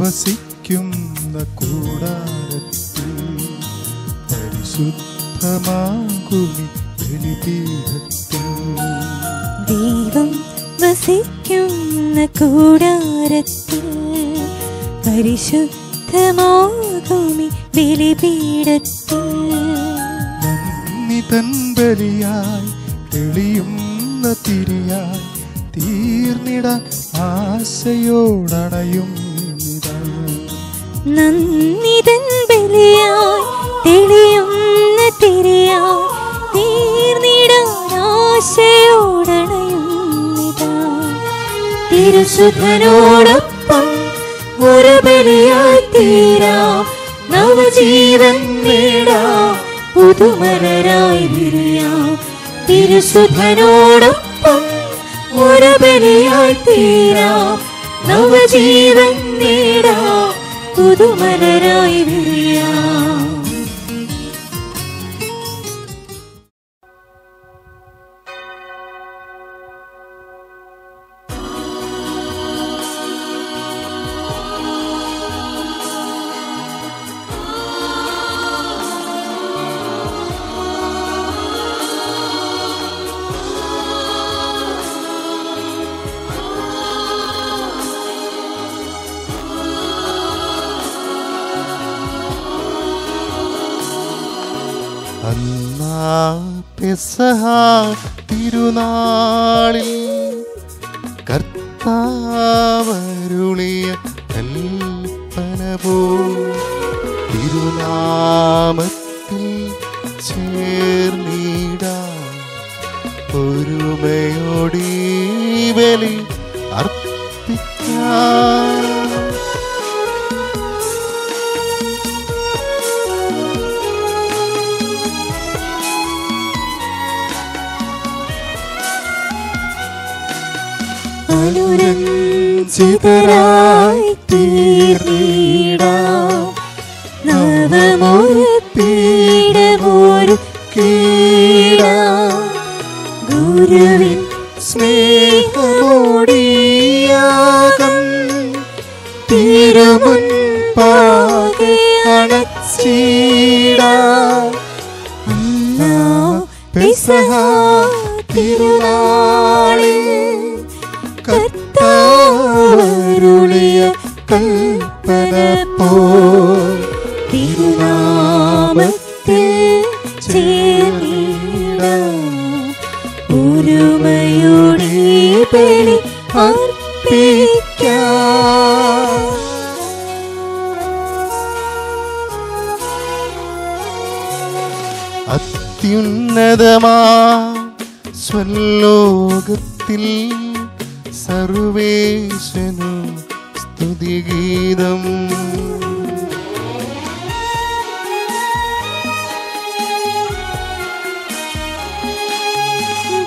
വസിക്കുന്ന കൂടാരത്തിൽ പരിശുദ്ധമാകുമി ബലിപീഠത്തിൽ. ദൈവം വസിക്കുന്ന കൂടാരത്തിൽ പരിശുദ്ധമാകുമി ബലിപീഠത്തിൽ. നന്ദിതൻ ബലിയായി തെളിയുന്ന തിരിയായി തീർന്നിടാൻ ആശയോടണയും നന്ദിതൻ തിരുസുധനോടൊപ്പം ഒരു ബലിയായി തീരാ. നവജീവൻ നേടാ. പുതുമലരായി വിരിയാ. തിരുസുധനോടൊപ്പം ഒരു ബലിയായി തീരാ. നവജീവൻ നേടാം. പുതുമലരായി വിരിയാം പെസഹ തിരുനാളിൽ കർത്താവരുളിയ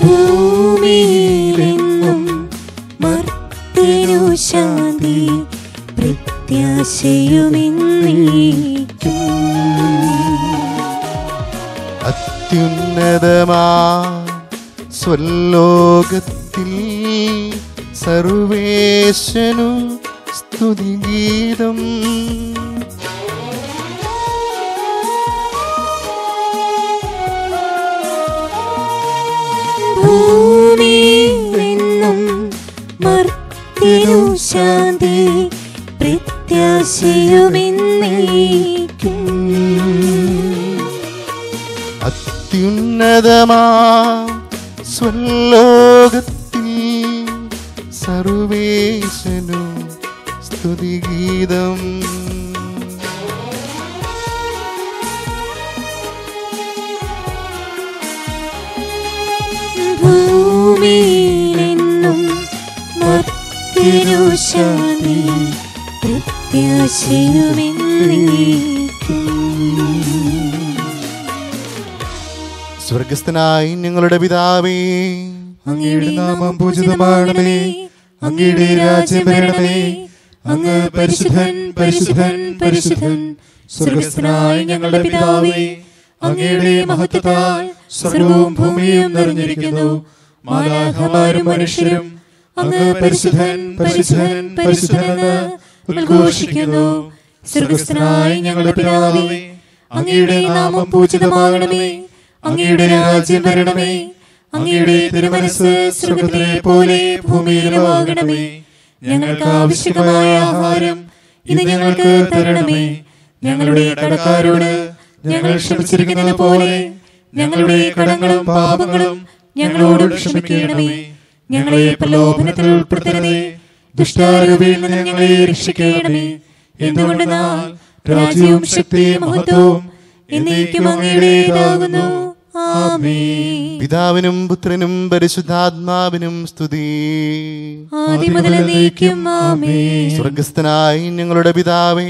ഭൂമിയിലെങ്ങും മർത്തിനു ശാന്തി പ്രത്യാശയുമെന്നേക്കും അത്യുന്നതമാ സ്വല്ലോകത്തിൽ സർവേശനു സ്തുതിഗീതം. ഭൂമിയിലെങ്ങും മർത്തിനു ശാന്തി പ്രത്യാശയുമെന്നേക്കും അത്യുന്നതമാ സ്വലോകത്തിൽ സർവേശനു സ്തുതിഗീതം. സ്വർഗസ്ഥനായി ഞങ്ങളുടെ പിതാവേ അങ്ങയുടെ നാമം പൂജിതമാണമേ അങ്ങയുടെ രാജ്യം വരണമേ. അങ്ങ് പരിശുദ്ധൻ പരിശുദ്ധൻ പരിശുദ്ധൻ സ്വർഗസ്ഥനായ ഞങ്ങളുടെ പിതാവേ അങ്ങയുടെ മഹത്വത്താൽ സർവവും ഭൂമിയും നിറഞ്ഞിരിക്കുന്നു. മാലാഹമാരും മനുഷ്യരും അങ്ങ് പരിശുദ്ധൻ പരിശുദ്ധൻ എന്ന് ഉദ്ഘോഷിക്കുന്നു. സ്വർഗസ്ഥനായ ഞങ്ങളുടെ പിതാവേ അങ്ങയുടെ നാമം പൂജിതമാകണമേ അങ്ങയുടെ രാജ്യം വരണമേ അങ്ങയുടെ തിരുമനസ് സ്വർഗത്തിലെ പോലെ ഭൂമിയിലുമാകണമേ. ഞങ്ങൾക്ക് ആവശ്യമായ ആഹാരം ഇത് ഞങ്ങൾക്ക് തരണമേ. ഞങ്ങളുടെ കടക്കാരോട് ഞങ്ങൾ ക്ഷമിച്ചിരിക്കുന്നത് പോലെ ഞങ്ങളുടെ കടങ്ങളും പാപങ്ങളും ഞങ്ങളോട് ക്ഷമിക്കണമേ. ഞങ്ങളെ പ്രലോഭനത്തിൽ ഉൾപ്പെടുത്തരുതേ ദുഷ്ടാരൂപിയിൽ നിന്ന് ഞങ്ങളെ രക്ഷിക്കണമേ. എന്തുകൊണ്ട് രാജ്യവും ശക്തിയും മഹത്വവും എന്നേക്കും അങ്ങയുടേതാകുന്നു. പിതാവിനും പുത്രനും പരിശുദ്ധാത്മാവിനും സ്തുതി. സ്വർഗസ്ഥനായി ഞങ്ങളുടെ പിതാവേ.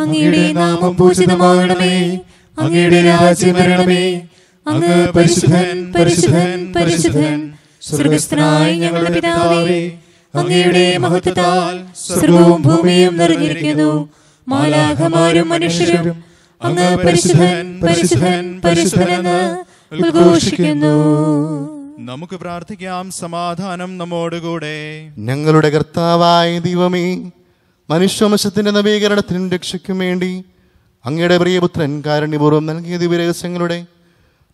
അങ്ങയുടെ നാമം പൂജിതമാകണമേ. അങ്ങയുടെ രാജ്യം വരണമേ. അങ്ങ് പരിശുദ്ധൻ പരിശുദ്ധൻ പരിശുദ്ധൻ സ്വർഗസ്ഥനായ ഞങ്ങളുടെ പിതാവേ അങ്ങയുടെ മഹത്വത്താൽ സ്വർഗവും ഭൂമിയും നിറഞ്ഞിരിക്കുന്നു. മാലാഖമാരും മനുഷ്യരും അങ്ങ് പരിശുദ്ധൻ പരിശുദ്ധൻ പരിശുദ്ധൻ എന്ന് ഉദ്ഘോഷിക്കുന്നു. നമുക്ക് പ്രാർത്ഥിക്കാം സമാധാനം നമ്മോടുകൂടെ. ഞങ്ങളുടെ കർത്താവായ ദൈവമേ മനുഷ്യവംശത്തിന്റെ നവീകരണത്തിനും രക്ഷയ്ക്കും വേണ്ടി അങ്ങയുടെ പ്രിയപുത്രൻ കാരണ്യപൂർവം നൽകിയ ദിവ്യരഹസ്യങ്ങളുടെ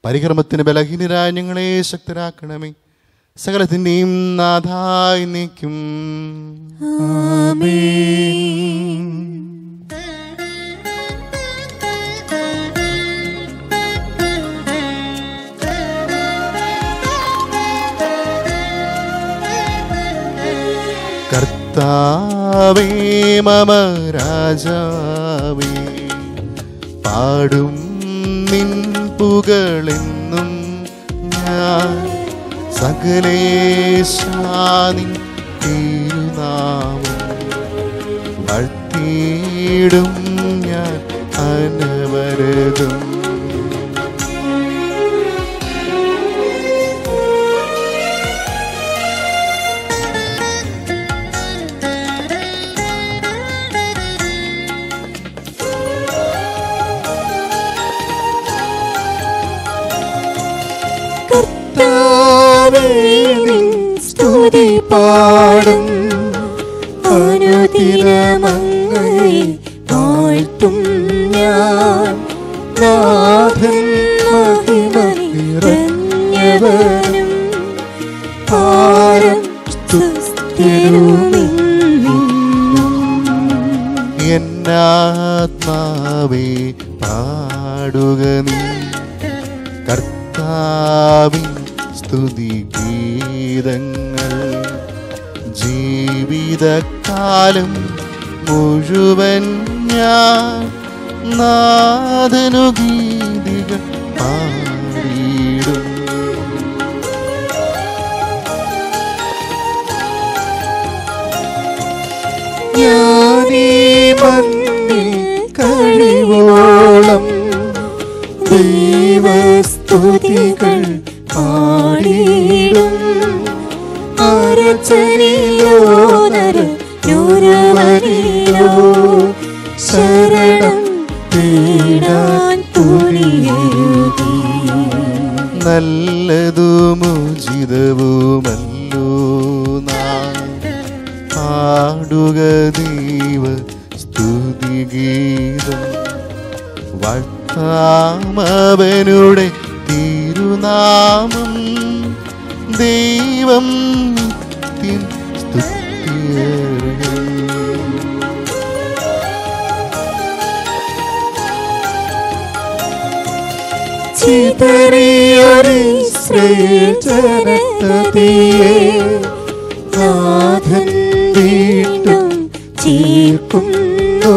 പരികർമ്മത്തിന് ബലഹീനരായ ഞങ്ങളെ ശക്തരാക്കണമേ. സകലത്തിന്റെയും നാഥായി നീക്കും കർത്താവേ മമ രാജാവേ പാടും നിൻ പുകളെന്നും ഞാൻ സകലേശാനിൻ തിരുനാമം വാഴ്ത്തിയിടും ഞാൻ അനവരതും. കർത്താവേ സ്തുതി പാടും. അനുദിനമങ്ങയെ താഴ്ത്തും ഞാൻ. നാഥൻ മഹിമ നിറഞ്ഞവനും പാരം എന്നാത്മാവേ പാടുക നീ. കർത്താവിൻ സ്തുതി ഗീതങ്ങൾ ജീവിതകാലം മുഴുവൻ ഞാൻ നാദനു ഗീതികൾ പാടിയിടും. ഞാനീ കഴിവോളം ദൈവസ്തുതികൾ അരച്ചനിലോ നര യൂരവനിലോ ശരണം തേടാൻ തുനിയരുതേ നല്ലതുമുചിതവുമല്ലോ നാം. പാടുക ദൈവ സ്തുതിഗീതം വാഴ്ത്താമവനുടെ തിരുനാമം ദൈവം ചിതറിയൊരിശ്രേജനത്തതിയെ നാഥൻ വീണ്ടും ചേർക്കുന്നു.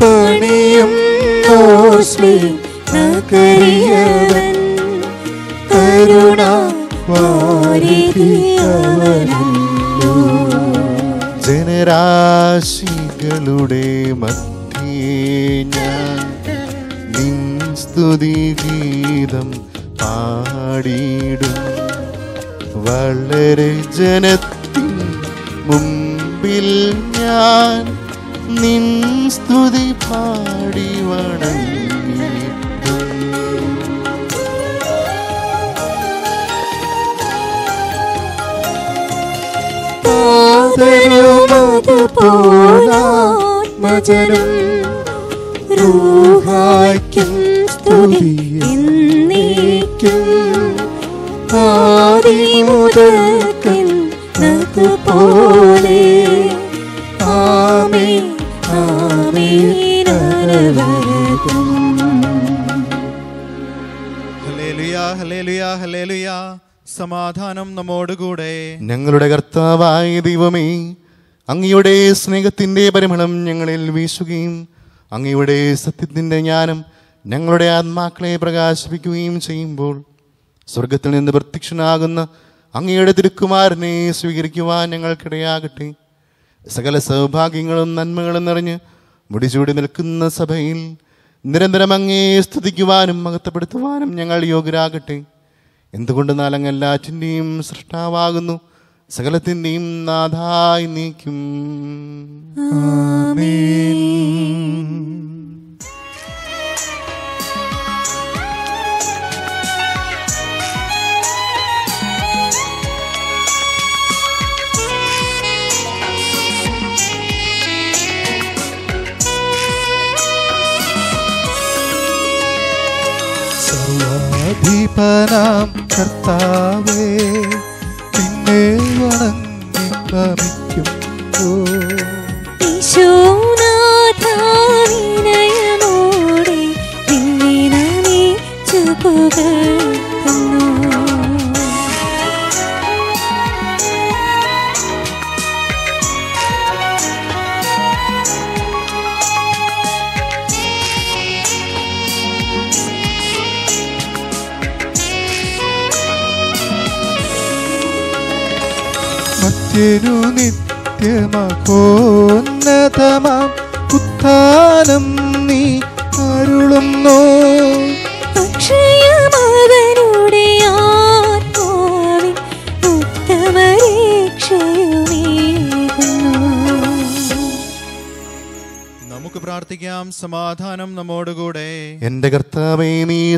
പണിയും നഗരിയവൻ. കരുണ വാരിയവനല്ലോ ജനരാശികളുടെ മധ്യേ ഞാൻ സ്തുതി ഗീതം പാടിയിടും. വളരെ ജനത്തിൻ മുമ്പിൽ ഞാൻ നിൻ സ്തുതി പാടി വണങ്ങിയിടും. സുതനുമതുപോലാത്മജനം റൂഹായ്ക്കും സ്തുതി എന്നേക്കും ഹല്ലേലൂയ ഹല്ലേലൂയ സമാധാനം നമ്മോടുകൂടെ. ഞങ്ങളുടെ കർത്താവായ ദൈവമേ അങ്ങയുടെ സ്നേഹത്തിന്റെ പരിമളം ഞങ്ങളിൽ വീശുകയും അങ്ങയുടെ സത്യത്തിന്റെ ജ്ഞാനം ഞങ്ങളുടെ ആത്മാക്കളെ പ്രകാശിപ്പിക്കുകയും ചെയ്യുമ്പോൾ സ്വർഗത്തിൽ നിന്ന് പ്രത്യക്ഷനാകുന്ന അങ്ങയുടെ തിരുക്കുമാരനെ സ്വീകരിക്കുവാൻ ഞങ്ങൾക്കിടയാകട്ടെ. സകല സൗഭാഗ്യങ്ങളും നന്മകളും നിറഞ്ഞ് മുടിചൂടി നിൽക്കുന്ന സഭയിൽ നിരന്തരം അങ്ങേ സ്തുതിക്കുവാനും മഹത്വപ്പെടുത്തുവാനും ഞങ്ങൾ യോഗ്യരാകട്ടെ. എന്തുകൊണ്ടെന്നാൽ അങ്ങ് എല്ലാറ്റിന്റെയും സൃഷ്ടാവാകുന്നു. സകലത്തിന്റെയും നാഥായി നീക്കും. സർവാധിപനാം കർത്താവേ നിന്നെ വണങ്ങി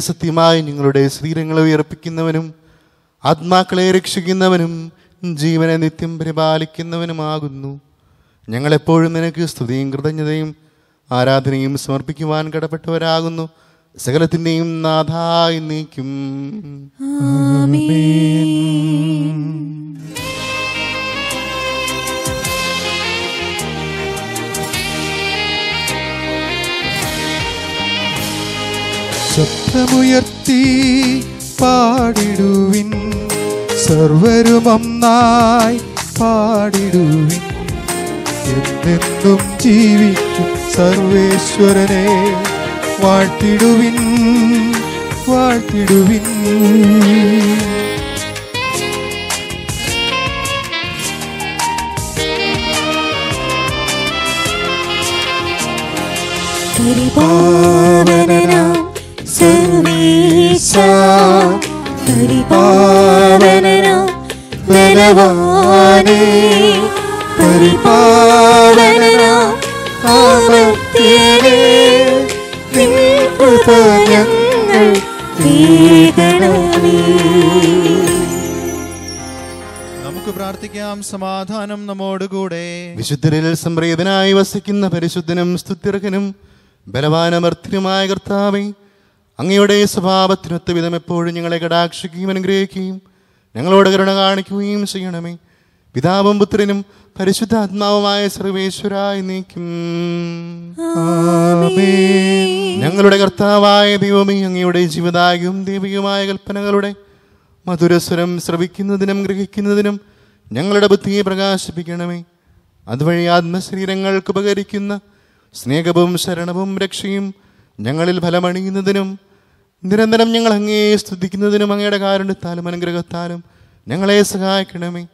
സത്യമായി നിങ്ങളുടെ ശരീരങ്ങളെ ഉയർപ്പിക്കുന്നവനും ആത്മാക്കളെ രക്ഷിക്കുന്നവനും ജീവനെ നിത്യം പരിപാലിക്കുന്നവനുമാകുന്നു. ഞങ്ങളെപ്പോഴും നിനക്ക് സ്തുതിയും കൃതജ്ഞതയും ആരാധനയും സമർപ്പിക്കുവാൻ കടപ്പെട്ടവരാകുന്നു. സകലത്തിന്റെയും നാഥായി നീക്കും ശബ്ദമുയർത്തി പാടിടുവിൻ. സർവരും ഒന്നായി പാടിടുവിൻ. എന്നെന്നും ജീവിക്കും സർവേശ്വരനെ വാഴ്ത്തിടുവിൻ വാഴ്ത്തിടുവിൻ. പരിപാവനനാം സർവേശ പരിപാവനനാം ബലവാനേ പരിപാവനനാം ആമർത്യനേ നിൻ കൃപ ഞങ്ങൾ നമുക്ക് പ്രാർത്ഥിക്കാം. സമാധാനം നമ്മോടുകൂടെ. വിശുദ്ധരിൽ സംപ്രീതനായി വസിക്കുന്ന പരിശുദ്ധനും സ്തുത്യർഹനും ബലവാനമർത്തിനുമായ കർത്താവേ അങ്ങയുടെ സ്വഭാവത്തിനൊത്ത വിധം എപ്പോഴും ഞങ്ങളെ കടാക്ഷിക്കുകയും അനുഗ്രഹിക്കുകയും ഞങ്ങളോട് കരുണ കാണിക്കുകയും ചെയ്യണമേ. പിതാവും പുത്രനും പരിശുദ്ധാത്മാവുമായ സർവേശ്വരായി നീക്കും ഞങ്ങളുടെ കർത്താവായ ദൈവമേ അങ്ങയുടെ ജീവിതായും ദൈവികമായ കൽപ്പനകളുടെ മധുരസ്വരം ശ്രവിക്കുന്നതിനും ഗ്രഹിക്കുന്നതിനും ഞങ്ങളുടെ ബുദ്ധിയെ പ്രകാശിപ്പിക്കണമേ. അതുവഴി ആത്മശരീരങ്ങൾക്ക് ഉപകരിക്കുന്ന സ്നേഹവും ശരണവും രക്ഷയും ഞങ്ങളിൽ ഫലമണിയുന്നതിനും നിരന്തരം ഞങ്ങൾ അങ്ങേ സ്തുതിക്കുന്നതിനും അങ്ങയുടെ കാരുണ്യത്താലും അനുഗ്രഹത്താലും ഞങ്ങളെ സഹായിക്കണമേ.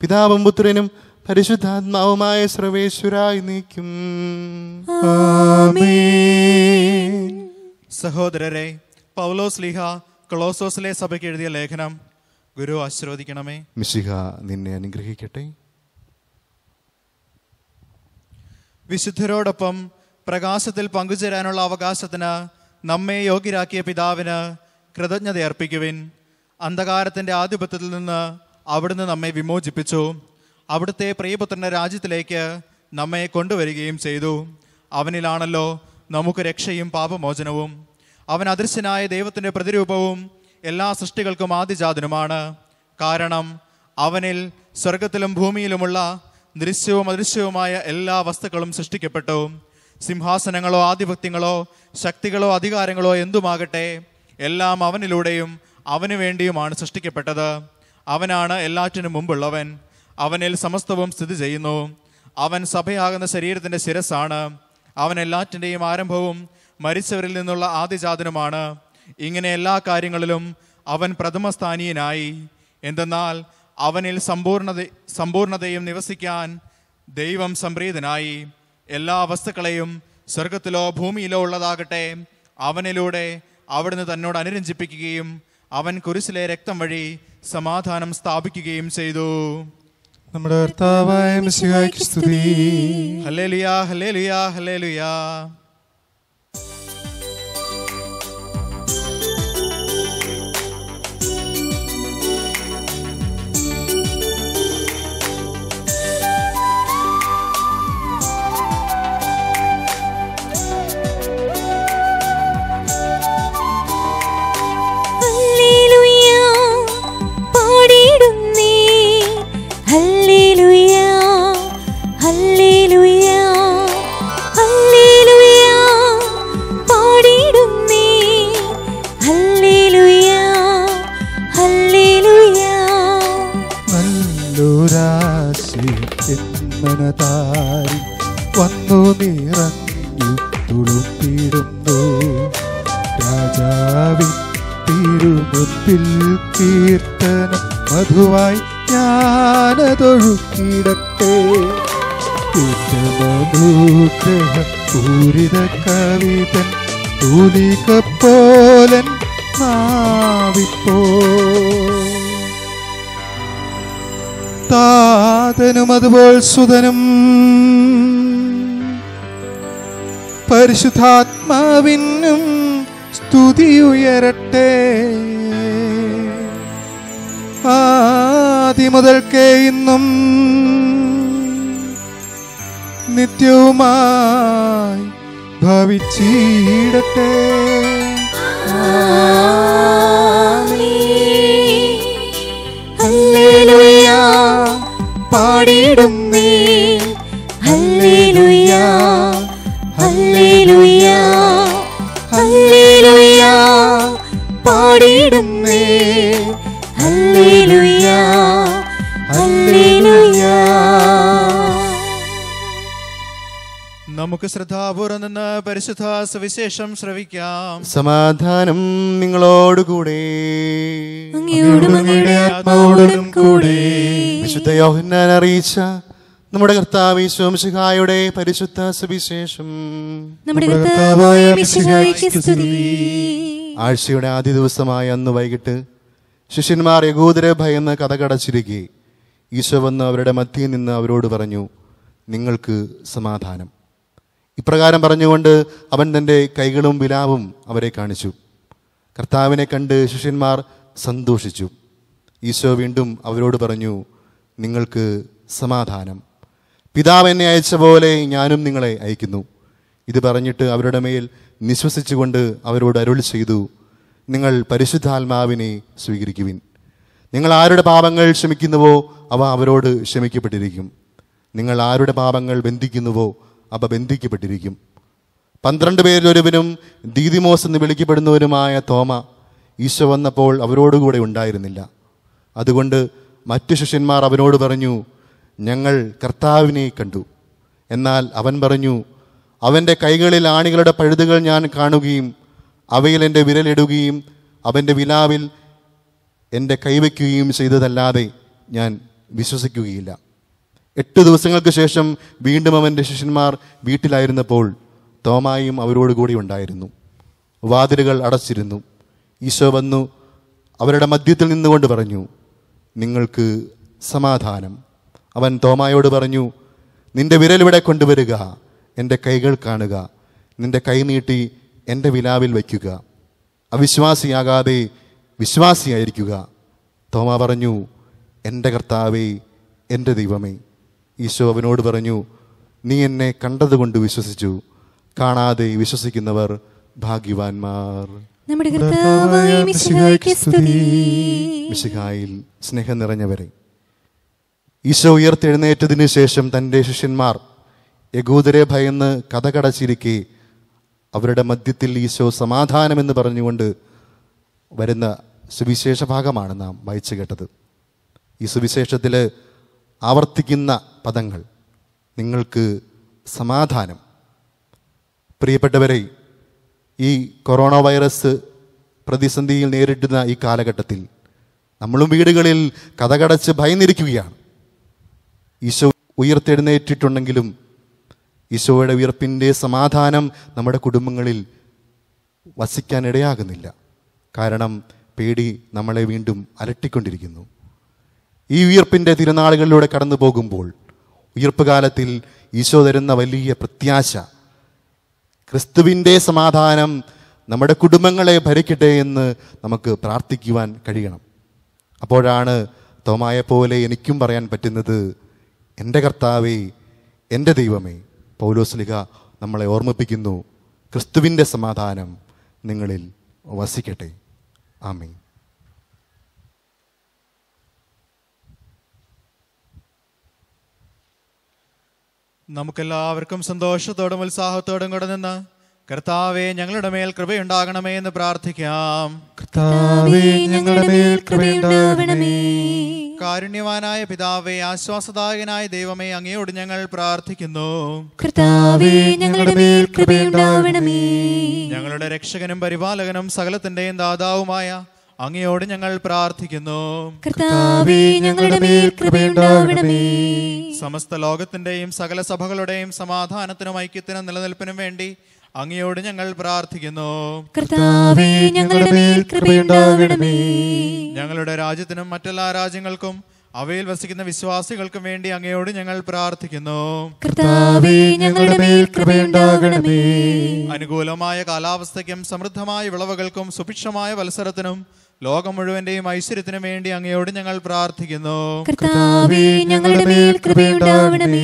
പിതാവും പുത്രനും പരിശുദ്ധാത്മാവുമായ സർവേശ്വരായി നീക്കും. സഹോദരരെ പൗലോസ് ലീഹ കൊളോസോസിലെ സഭയ്ക്ക് എഴുതിയ ലേഖനം ഗുരു ആശീർവദിക്കണമേ. മിശിഹ നിന്നെ അനുഗ്രഹിക്കട്ടെ. വിശുദ്ധരോടൊപ്പം പ്രകാശത്തിൽ പങ്കുചേരാനുള്ള അവകാശത്തിന് നമ്മെ യോഗ്യരാക്കിയ പിതാവിന് കൃതജ്ഞത അർപ്പിക്കുവിൻ. അന്ധകാരത്തിന്റെ ആധിപത്യത്തിൽ നിന്ന് അവിടുന്ന് നമ്മെ വിമോചിപ്പിച്ചു. അവിടുത്തെ പ്രിയപുത്രന്റെ രാജ്യത്തിലേക്ക് നമ്മെ കൊണ്ടുവരികയും ചെയ്തു. അവനിലാണല്ലോ നമുക്ക് രക്ഷയും പാപമോചനവും. അവൻ അദൃശ്യനായ ദൈവത്തിന്റെ പ്രതിരൂപവും എല്ലാ സൃഷ്ടികൾക്കും ആദിജാതനുമാണ്. കാരണം അവനിൽ സ്വർഗത്തിലും ഭൂമിയിലുമുള്ള ദൃശ്യവും അദൃശ്യവുമായ എല്ലാ വസ്തുക്കളും സൃഷ്ടിക്കപ്പെട്ടു. സിംഹാസനങ്ങളോ ആധിപത്യങ്ങളോ ശക്തികളോ അധികാരങ്ങളോ എന്തുമാകട്ടെ എല്ലാം അവനിലൂടെയും അവന് വേണ്ടിയുമാണ് സൃഷ്ടിക്കപ്പെട്ടത്. അവനാണ് എല്ലാറ്റിനും മുമ്പുള്ളവൻ. അവനിൽ സമസ്തവും സ്ഥിതി ചെയ്യുന്നു. അവൻ സഭയാകുന്ന ശരീരത്തിന്റെ ശിരസ്സാണ്. അവൻ എല്ലാറ്റിന്റെയും ആരംഭവും മരിച്ചവരിൽ നിന്നുള്ള ആദിജാതനുമാണ് ഇങ്ങനെ എല്ലാ കാര്യങ്ങളിലും അവൻ പ്രഥമസ്ഥാനീയനായി. എന്തെന്നാൽ അവനിൽ സമ്പൂർണത സമ്പൂർണതയും നിവസിക്കാൻ ദൈവം സംപ്രീതനായി. എല്ലാ വസ്തുക്കളെയും സ്വർഗത്തിലോ ഭൂമിയിലോ ഉള്ളതാകട്ടെ അവനിലൂടെ അവിടുന്ന് തന്നോട് അനുരഞ്ജിപ്പിക്കുകയും അവൻ കുരിശിലെ രക്തം വഴി സമാധാനം സ്ഥാപിക്കുകയും ചെയ്തു. നമ്മുടെ കർത്താവായ സ്തുതി ഹല്ലേലുയാ ഹല്ലേലുയാ ഹല്ലേലൂയ. നല്ലൊരാശിന്മനതാരി വന്നു നിറഞ്ഞു തുളുപ്പിടുന്നു രാജാവിൻ തിരുമുൻപിൽ കീർത്തനം മധുവായി ഞാനതൊഴുക്കിടട്ടെ മനുഗ്രഹ പൂരിത കവിതൻ തൂലികപ്പോലൻ നാവിപ്പോ താതനും അതുപോൽ സുതനും. പരിശുദ്ധാത്മാവിനും സ്തുതി ഉയരട്ടെ. ആദി മുതൽക്കേ ഇന്നും നിത്യവുമായി ഭവിച്ചിടട്ടെ. ഹല്ലേലൂയ ശ്രദ്ധാപൂർവം നിന്ന് പരിശുദ്ധ സുവിശേഷം ശ്രവിക്കാം. സമാധാനം നിങ്ങളോടുകൂടെ. അങ്ങയോടും അങ്ങയുടെ ആത്മാവോടും കൂടെ. വിശുദ്ധ യോഹന്നാൻ അറിയിച്ച നമ്മുടെ കർത്താവ് ശോംശിഹായുടെ പരിശുദ്ധ സുവിശേഷം. നമ്മുടെ കർത്താവായ മിശിഹായ്ക്ക് സ്തുതി. ആഴ്ചയുടെ ആദ്യ ദിവസമായ അന്ന് വൈകിട്ട് ശിഷ്യന്മാർ യഹൂദരെ ഭയന്ന് കഥകടച്ചിരിക്കെ. ഈശോ വന്ന് അവരുടെ മധ്യയിൽ നിന്ന് അവരോട് പറഞ്ഞു നിങ്ങൾക്ക് സമാധാനം. ഇപ്രകാരം പറഞ്ഞുകൊണ്ട് അവൻ തന്റെ കൈകളും വിലാവും അവരെ കാണിച്ചു. കർത്താവിനെ കണ്ട് ശിഷ്യന്മാർ സന്തോഷിച്ചു. ഈശോ വീണ്ടും അവരോട് പറഞ്ഞു നിങ്ങൾക്ക് സമാധാനം. പിതാവ് എന്നെ അയച്ച പോലെ ഞാനും നിങ്ങളെ അയക്കുന്നു. ഇത് പറഞ്ഞിട്ട് അവരുടെ മേൽ നിശ്വസിച്ചുകൊണ്ട് അവരോട് അരുൾ ചെയ്തു നിങ്ങൾ പരിശുദ്ധാത്മാവിനെ സ്വീകരിക്കുവിൻ. നിങ്ങൾ ആരുടെ പാപങ്ങൾ ക്ഷമിക്കുന്നുവോ അവ അവരോട് ക്ഷമിക്കപ്പെട്ടിരിക്കും. നിങ്ങൾ ആരുടെ പാപങ്ങൾ ബന്ധിക്കുന്നുവോ അവ ബന്ധിക്കപ്പെട്ടിരിക്കും. പന്ത്രണ്ട് പേരിലൊരുവനും ദീദിമോസ് എന്ന് വിളിക്കപ്പെടുന്നവരുമായ തോമ ഈശോ വന്നപ്പോൾ അവരോടുകൂടെ ഉണ്ടായിരുന്നില്ല. അതുകൊണ്ട് മറ്റു ശിഷ്യന്മാർ അവനോട് പറഞ്ഞു ഞങ്ങൾ കർത്താവിനെ കണ്ടു. എന്നാൽ അവൻ പറഞ്ഞു അവന്റെ കൈകളിൽ ആണികളുടെ പഴുതുകൾ ഞാൻ കാണുകയും അവയിൽ എന്റെ വിരലിടുകയും അവന്റെ വിലാവിൽ എന്റെ കൈവയ്ക്കുകയും ചെയ്തതല്ലാതെ ഞാൻ വിശ്വസിക്കുകയില്ല. എട്ട് ദിവസങ്ങൾക്ക് ശേഷം വീണ്ടും അവന്റെ ശിഷ്യന്മാർ വീട്ടിലായിരുന്നപ്പോൾ തോമായും അവരോടുകൂടി ഉണ്ടായിരുന്നു. വാതിലുകൾ അടച്ചിരുന്നു. ഈശോ വന്നു അവരുടെ മധ്യത്തിൽ നിന്നുകൊണ്ട് പറഞ്ഞു നിങ്ങൾക്ക് സമാധാനം. അവൻ തോമായോട് പറഞ്ഞു നിന്റെ വിരലിവിടെ കൊണ്ടുവരിക എന്റെ കൈകൾ കാണുക നിന്റെ കൈ നീട്ടി എന്റെ വിലാവിൽ വയ്ക്കുക. അവിശ്വാസിയാകാതെ വിശ്വാസിയായിരിക്കുക. തോമ പറഞ്ഞു എന്റെ കർത്താവേ എന്റെ ദൈവമേ. ഈശോ അവനോട് പറഞ്ഞു നീ എന്നെ കണ്ടതുകൊണ്ട് വിശ്വസിച്ചു. കാണാതെ വിശ്വസിക്കുന്നവർ ഭാഗ്യവാന്മാർ. നമ്മുടെ മിശിഹായിൽ സ്നേഹം നിറഞ്ഞവരെ. ഈശോ ഉയർത്തെഴുന്നേറ്റതിനു ശേഷം തന്റെ ശിഷ്യന്മാർ യകൂദരെ ഭയന്ന് കഥകടച്ചിരിക്കെ അവരുടെ മധ്യത്തിൽ ഈശോ സമാധാനമെന്ന് പറഞ്ഞുകൊണ്ട് വരുന്ന സുവിശേഷ ഭാഗമാണ് നാം വായിച്ചു കേട്ടത്. ഈ സുവിശേഷത്തിൽ ആവർത്തിക്കുന്ന പദങ്ങൾ. നിങ്ങൾക്ക് സമാധാനം. പ്രിയപ്പെട്ടവരെ ഈ കൊറോണ വൈറസ് പ്രതിസന്ധിയിൽ നേരിടുന്ന ഈ കാലഘട്ടത്തിൽ നമ്മളും വീടുകളിൽ കഥകടച്ച് ഭയന്നിരിക്കുകയാണ്. ഈശോ ഉയർത്തെഴുന്നേറ്റിട്ടുണ്ടെങ്കിലും ഈശോയുടെ ഉയർപ്പിന്റെ സമാധാനം നമ്മുടെ കുടുംബങ്ങളിൽ വസിക്കാൻ ഇടയാകുന്നില്ല കാരണം പേടി നമ്മളെ വീണ്ടും അലട്ടിക്കൊണ്ടിരിക്കുന്നു. ഈ ഉയർപ്പിന്റെ തിരുനാളുകളിലൂടെ കടന്നു പോകുമ്പോൾ ഉയർപ്പ് കാലത്തിൽ ഈശോ തരുന്ന വലിയ പ്രത്യാശ ക്രിസ്തുവിന്റെ സമാധാനം നമ്മുടെ കുടുംബങ്ങളെ ഭരിക്കട്ടെ എന്ന് നമുക്ക് പ്രാർത്ഥിക്കുവാൻ കഴിയണം. അപ്പോഴാണ് തോമായ പോലെ എനിക്കും പറയാൻ പറ്റുന്നത് എന്റെ കർത്താവേ എന്റെ ദൈവമേ പൗലോസ്ലിക നമ്മളെ ഓർമ്മിപ്പിക്കുന്നു ക്രിസ്തുവിന്റെ സമാധാനം നിങ്ങളിൽ വസിക്കട്ടെ. ആമേ നമുക്കെല്ലാവർക്കും സന്തോഷത്തോടും ഉത്സാഹത്തോടും കൂടെ നിന്ന് കർത്താവെ ഞങ്ങളുടെ മേൽ കൃപയുണ്ടാകണമേ എന്ന് പ്രാർത്ഥിക്കാം. കർത്താവേ ഞങ്ങളുടെ മേൽ കൃപയുണ്ടാകണമേ. കാരുണ്യവാനായ പിതാവേ ആശ്വാസദായകനായ ദൈവമേ അങ്ങയോട് ഞങ്ങൾ പ്രാർത്ഥിക്കുന്നു. കർത്താവേ ഞങ്ങളുടെ മേൽ കൃപയുണ്ടാവണമേ ഞങ്ങളുടെ രക്ഷകനും പരിപാലകനും സകലത്തിന്റെയും ദാതാവുമായ അങ്ങയോട് ഞങ്ങൾ പ്രാർത്ഥിക്കുന്നു. കർത്താവേ ഞങ്ങളുടെ മേൽ കൃപയുണ്ടാവണമേ സമസ്ത ലോകത്തിന്റെയും സകല സഭകളുടെയും സമാധാനത്തിനും ഐക്യത്തിനും നിലനിൽപ്പിനും വേണ്ടി അങ്ങയോട് ഞങ്ങൾ പ്രാർത്ഥിക്കുന്നു. കർത്താവേ ഞങ്ങളുടെ മേൽ ഞങ്ങളുടെ രാജ്യത്തിനും മറ്റെല്ലാ രാജ്യങ്ങൾക്കും അവയിൽ വസിക്കുന്ന വിശ്വാസികൾക്കും വേണ്ടി അങ്ങയോട് ഞങ്ങൾ പ്രാർത്ഥിക്കുന്നു. കർത്താവേ ഞങ്ങളുടെ മേൽ കൃപയുണ്ടാകണമേ അനുകൂലമായ കാലാവസ്ഥയ്ക്കും സമൃദ്ധമായ വിളവുകൾക്കും സുഭിക്ഷമായ വത്സരത്തിനും ലോകം മുഴുവന്റെയും ഐശ്വര്യത്തിനു വേണ്ടി അങ്ങയോട് ഞങ്ങൾ പ്രാർത്ഥിക്കുന്നു. കർത്താവേ ഞങ്ങളുടെ മേൽ കൃപയുണ്ടാവണമേ.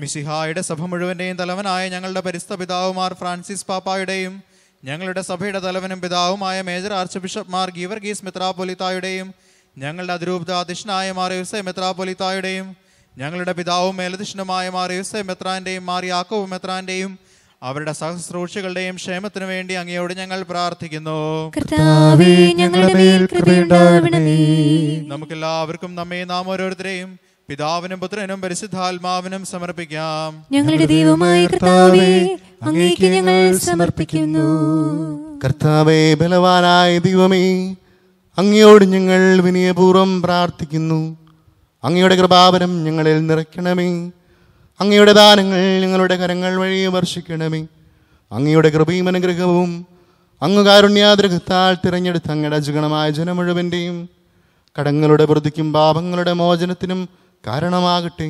മിശിഹായുടെ സഭ മുഴുവന്റെയും തലവനായ ഞങ്ങളുടെ പരിസ്ഥ പിതാവുമാർ ഫ്രാൻസിസ് പാപ്പായുടെയും ഞങ്ങളുടെ സഭയുടെ തലവനും പിതാവുമായ major archbishop Mar Geevarghese മിത്രാപൊലിത്തായുടെയും ഞങ്ങളുടെ അതിരൂപതാധ്യക്ഷനായ മാർ യുസെ മെത്രാപൊലിത്തായുടെയും ഞങ്ങളുടെ പിതാവും മേലധിഷ്ണുമായ മാർ യുസെ മെത്രാന്റെയും മാർ യാക്കോവ് മെത്രാന്റെയും അവരുടെ സഹസ്രൂഷികളുടെയും ക്ഷേമത്തിനു വേണ്ടി അങ്ങയോട് ഞങ്ങൾ പ്രാർത്ഥിക്കുന്നു. കർത്താവേ ഞങ്ങളുടെ മേൽ കൃപയുണ്ടാവണമേ. നമുക്കെല്ലാവർക്കും നമ്മെ നാം ഓരോരുത്തരെയും പിതാവിനും പുത്രനും പരിശുദ്ധാത്മാവിനും സമർപ്പിക്കാം. ഞങ്ങളുടെ ദൈവമായ കർത്താവേ അങ്ങേക്ക് ഞങ്ങൾ സമർപ്പിക്കുന്നു. കർത്താവേ ബലവാനായ ദൈവമേ അങ്ങയോട് ഞങ്ങൾ വിനയപൂർവം പ്രാർത്ഥിക്കുന്നു. അങ്ങയുടെ കൃപാപരം ഞങ്ങളിൽ നിറയ്ക്കണമേ. അങ്ങയുടെ ദാനങ്ങൾ ഞങ്ങളുടെ കരങ്ങൾ വഴി വർഷിക്കണമേ. അങ്ങയുടെ കൃപയും അനുഗ്രഹവും അങ്ങ് കാരുണ്യാതൃകത്താൽ തിരഞ്ഞെടുത്ത അങ്ങയുടെ അജഗണമായ ജനം മുഴുവന്റെയും കടങ്ങളുടെ വൃദ്ധിക്കും പാപങ്ങളുടെ മോചനത്തിനും കാരണമാകട്ടെ.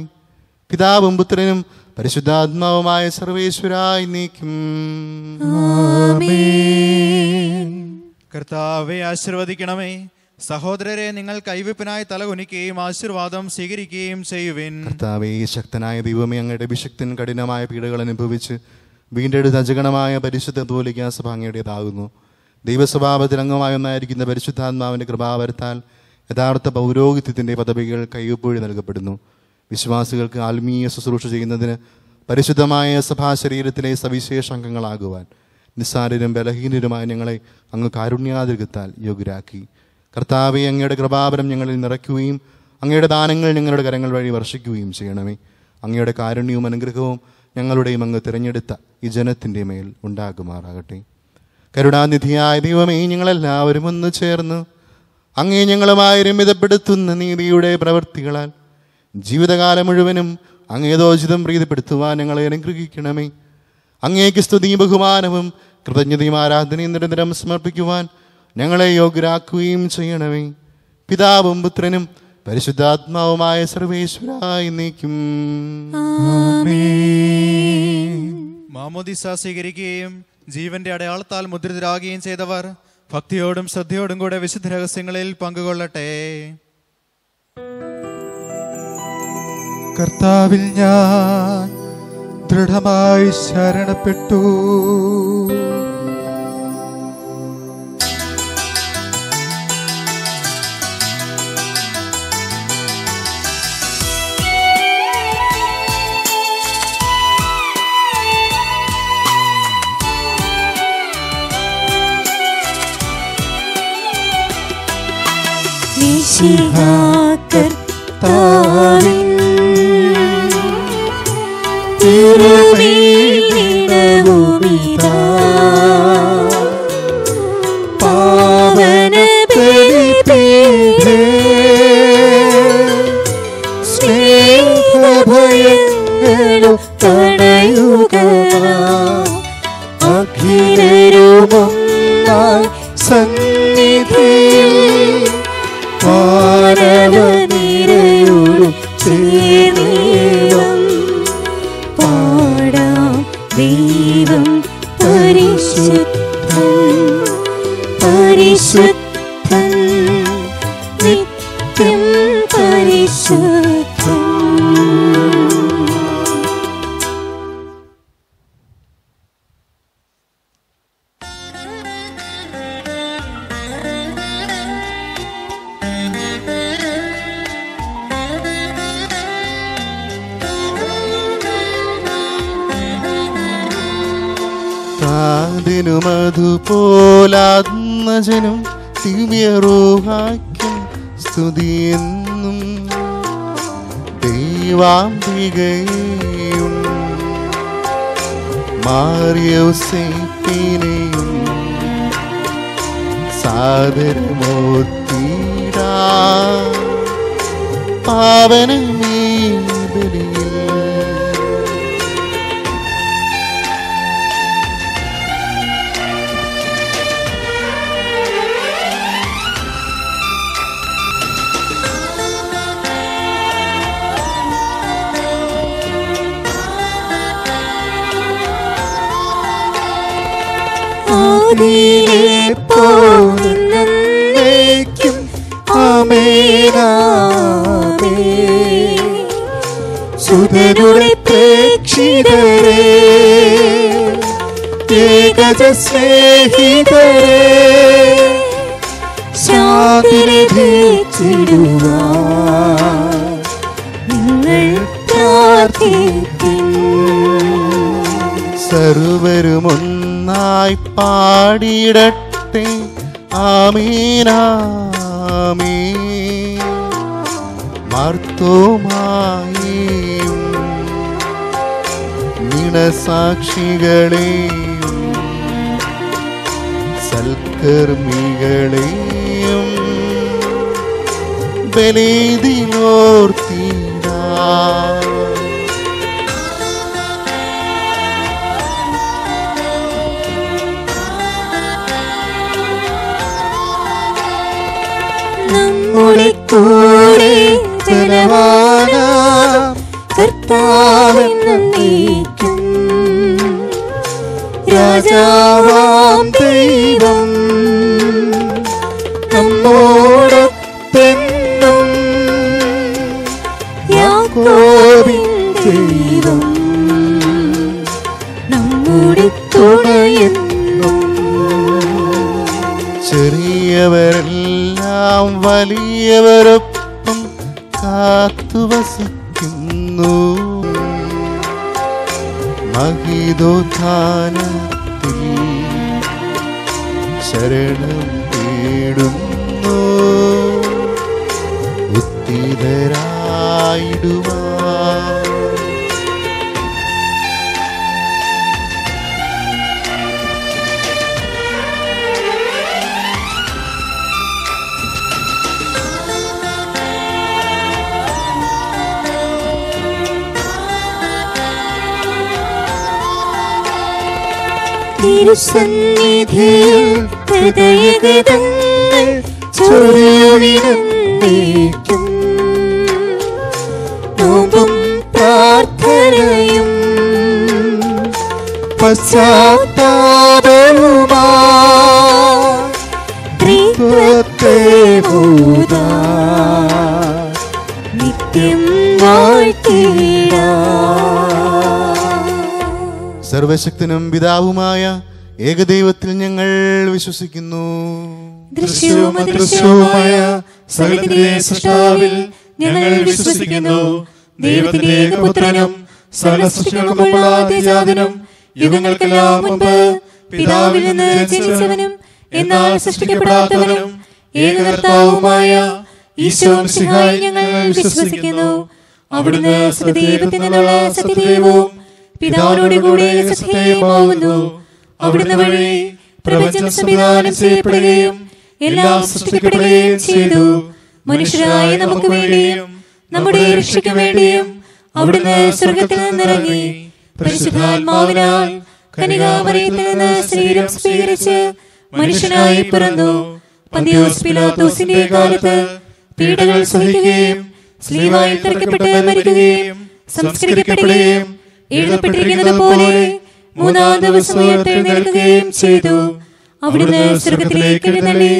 പിതാവും പുത്രനും പരിശുദ്ധാത്മാവുമായ സർവേശ്വരായി നീക്കും. കർത്താവെ ആശീർവദിക്കണമേ. സഹോദരരെ നിങ്ങൾ കൈവെപ്പിനായി തലകുനിക്കുകയും ആശീർവാദം സ്വീകരിക്കുകയും ചെയ്യുവിൻ. കർത്താവേ ശക്തനായ ദൈവമേ അങ്ങയുടെ അഭിഷക്തൻ കഠിനമായ പീഡകൾ അനുഭവിച്ച് വീണ്ടെടുത്ത അജഗണമായ പരിശുദ്ധ തോലിക്കാ സഭ അങ്ങയുടേതാകുന്നു. ദൈവസ്വഭാവത്തിൽ പരിശുദ്ധാത്മാവിന്റെ കൃപാവരത്താൽ യഥാർത്ഥ പൗരോഹിത്യത്തിന്റെ പദവികൾ കൈവപ്പോഴി നൽകപ്പെടുന്നു. വിശ്വാസികൾക്ക് ആത്മീയ ശുശ്രൂഷ ചെയ്യുന്നതിന് പരിശുദ്ധമായ സഭാ ശരീരത്തിലെ സവിശേഷ അംഗങ്ങളാകുവാൻ നിസ്സാരരും ബലഹീനരുമായ ഞങ്ങളെ അങ്ങ് കാരുണ്യാതിരുത്താൽ യോഗ്യരാക്കി. കർത്താവെ അങ്ങയുടെ കൃപാപരം ഞങ്ങളിൽ നിറയ്ക്കുകയും അങ്ങയുടെ ദാനങ്ങൾ ഞങ്ങളുടെ കരങ്ങൾ വഴി വർഷിക്കുകയും ചെയ്യണമേ. അങ്ങയുടെ കാരുണ്യവും അനുഗ്രഹവും ഞങ്ങളുടെയും അങ്ങ് തിരഞ്ഞെടുത്ത ഈ ജനത്തിന്റെ മേൽ ഉണ്ടാകുമാറാകട്ടെ. കരുണാനിധിയായ ദൈവമേ ഞങ്ങളെല്ലാവരും ഒന്ന് ചേർന്ന് അങ്ങേ ഞങ്ങളുമായി രമിതപ്പെടുത്തുന്ന നീതിയുടെ പ്രവൃത്തികളാൽ ജീവിതകാലം മുഴുവനും അങ്ങേതോചിതം പ്രീതിപ്പെടുത്തുവാൻ ഞങ്ങളെ അനുഗ്രഹിക്കണമേ. അങ്ങേക്ക് സ്തുതിയും ബഹുമാനവും കൃതജ്ഞതയും ആരാധനയും നിരന്തരം സമർപ്പിക്കുവാൻ ഞങ്ങളെ യോഗ്യരാക്കുകയും ചെയ്യണമേ. പിതാവും പുത്രനും പരിശുദ്ധാത്മാവുമായ സർവേശ്വരായി നീക്കും മാമോദിസ സ്വീകരിക്കുകയും ജീവന്റെ അടയാളത്താൽ മുദ്രിതരാകുകയും ചെയ്തവർ ഭക്തിയോടും ശ്രദ്ധയോടും കൂടെ വിശുദ്ധ രഹസ്യങ്ങളിൽ പങ്കുകൊള്ളട്ടെ. കർത്താവിൽ ഞാൻ ദൃഢമായി ശരണപ്പെട്ടു. കർത്താവിൻ നിങ്ങൾ പ്രാർത്ഥിക്കും. സർവരുമൊന്നായി പാടിയിടട്ടെ. ആമീനാമീ മാർത്തോമായും നിണസാക്ഷികളെയും സൽക്കർമ്മികളെയും ബലേതിലോർത്തിനാ നമ്മുടെ കൂടെ ജനവാന. കർത്താവെന്നും രാജാവാം ദൈവം. വലിയവരൊപ്പം കാത്തുവസിക്കുന്നു മഹിതോത്ഥാനത്തിൽ ശരണം തേടുന്നു. ഉത്തിതരായിടുവാൻ തിരുസന്നിധിയിൽ ഹൃദയഗതങ്ങൾ ചൊരിയൊഴിനേക്കും നോമ്പും സർവശക്തനും പിതാവുമായ ഏകദൈവത്തിൽ ഞങ്ങൾ വിശ്വസിക്കുന്നു. ദൃശ്യവും അദൃശ്യവുമായ സകലത്തിന്റെ സൃഷ്ടാവിൽ ഞങ്ങൾ വിശ്വസിക്കുന്നു. ദൈവത്തിന്റെ ഏകപുത്രനും സകല സൃഷ്ടികൾക്കുമുള്ള അതിജാതനും യുഗങ്ങൾക്കെല്ലാം മുമ്പ് പിതാവിൽ നിന്ന് ജനിച്ചവനും എന്നാൽ സൃഷ്ടിക്കപ്പെടാത്തവനും ഏകകർത്താവുമായ ഈശോ മിശിഹായി ഞങ്ങൾ വിശ്വസിക്കുന്നു. അവിടുന്ന് സത്യദൈവത്തിൽ നിന്നുള്ള സത്യദൈവവും പിതാവിനോട് കൂടെ സത്യമാകുന്നു അവിടുന്ന് വഴി പ്രപഞ്ചം സംവിധാനം ചെയ്യപ്പെടുകയും എല്ലാം സൃഷ്ടിക്കപ്പെടുകയും ചെയ്തു. മനുഷ്യരായ നമുക്ക് വേണ്ടിയും നമ്മുടെ രക്ഷയ്ക്ക് വേണ്ടിയും അവിടുന്ന് സ്വർഗത്തിൽ നിന്നിറങ്ങി. പരിശുദ്ധാത്മാവിനാൽ കനികാമറിയത്തിൽ നിന്ന് ശരീരം സ്വീകരിച്ച് മനുഷ്യനായി പിറന്നു. പന്തിയോസ് പിലാത്തോസിന്റെ കാലത്ത് പീഡകൾ സഹിക്കുകയും സ്ലീവായി തിരക്കപ്പെട്ട് മരിക്കുകയും സംസ്കരിക്കപ്പെടുകയും എഴുതപ്പെട്ടിരിക്കുന്നത് പോലെ മൂന്നാം ദിവസം ഉയർത്തെഴുന്നേൽക്കുകയും ചെയ്തു. അവിടുന്ന് സ്വർഗത്തിലേക്ക് എഴുന്നള്ളി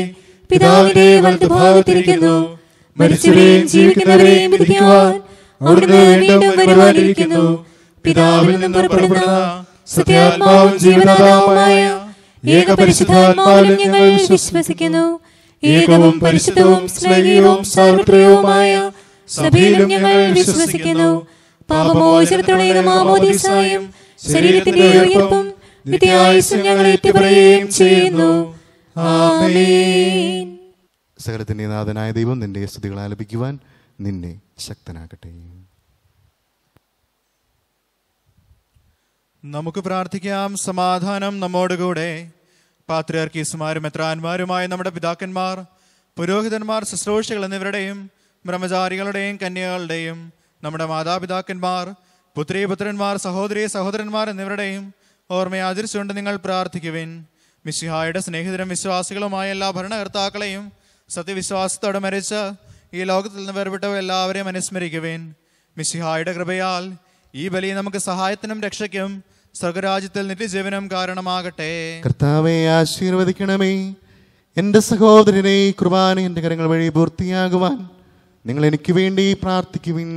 പിതാവിന്റെ വലതുഭാഗത്തിരിക്കുന്നു. മരിച്ചവരെയും ജീവിക്കുന്നവരെയും വിധിക്കുവാൻ അവിടുന്ന് വീണ്ടും വരുവാനിരിക്കുന്നു. പിതാവിൽ നിന്ന് പുറപ്പെടുന്ന സത്യാത്മാവും ജീവനാഥാവുമായ ഏകപരിശുദ്ധാത്മാവിലും ഞങ്ങൾ വിശ്വസിക്കുന്നു. ഏകവും പരിശുദ്ധവും സ്നേഹിയവും സാർവത്രികവുമായ സഭയിലും ഞങ്ങൾ വിശ്വസിക്കുന്നു. പാപമോചനത്തിനുള്ള മാമോദീസായും ശരീരത്തിന്റെ ഉയർപ്പും നിത്യായുസും ഞങ്ങൾ ഏറ്റുപറയുകയും ചെയ്യുന്നു. ആമേൻ. സകലത്തിന്റെ നാഥനായ ദൈവം നിന്റെ സ്തുതികൾ ആലപിക്കുവാൻ നിന്നെ ശക്തനാകട്ടെ നമുക്ക് പ്രാർത്ഥിക്കാം. സമാധാനം നമ്മോടുകൂടെ. പാത്രിയർക്കീസുമാരും എത്രാന്മാരുമായ നമ്മുടെ പിതാക്കന്മാർ പുരോഹിതന്മാർ ശുശ്രൂഷകൾ എന്നിവരുടെയും ബ്രഹ്മചാരികളുടെയും കന്യകളുടെയും നമ്മുടെ മാതാപിതാക്കന്മാർ പുത്രീപുത്രന്മാർ സഹോദരി സഹോദരന്മാർ എന്നിവരുടെയും ഓർമ്മയെ ആചരിച്ചുകൊണ്ട് നിങ്ങൾ പ്രാർത്ഥിക്കുവിൻ. മിശിഹായുടെ സ്നേഹിതരും വിശ്വാസികളുമായ എല്ലാ ഭരണകർത്താക്കളെയും സത്യവിശ്വാസത്തോടെ മരിച്ച് ഈ ലോകത്തിൽ നിന്ന് വേർപെട്ടവ എല്ലാവരെയും അനുസ്മരിക്കുവിൻ. മിശിഹായുടെ കൃപയാൽ ഈ ബലി നമുക്ക് സഹായത്തിനും രക്ഷയ്ക്കും സ്വർഗരാജ്യത്തിൽ നിത്യജീവനം കാരണമാകട്ടെ. കർത്താവെ ആശീർവദിക്കണമേ. എന്റെ സഹോദരനെ കുർബാന എന്റെ കരങ്ങൾ വഴി പൂർത്തിയാകുവാൻ നിങ്ങൾ എനിക്ക് വേണ്ടി പ്രാർത്ഥിക്കുവിൻ.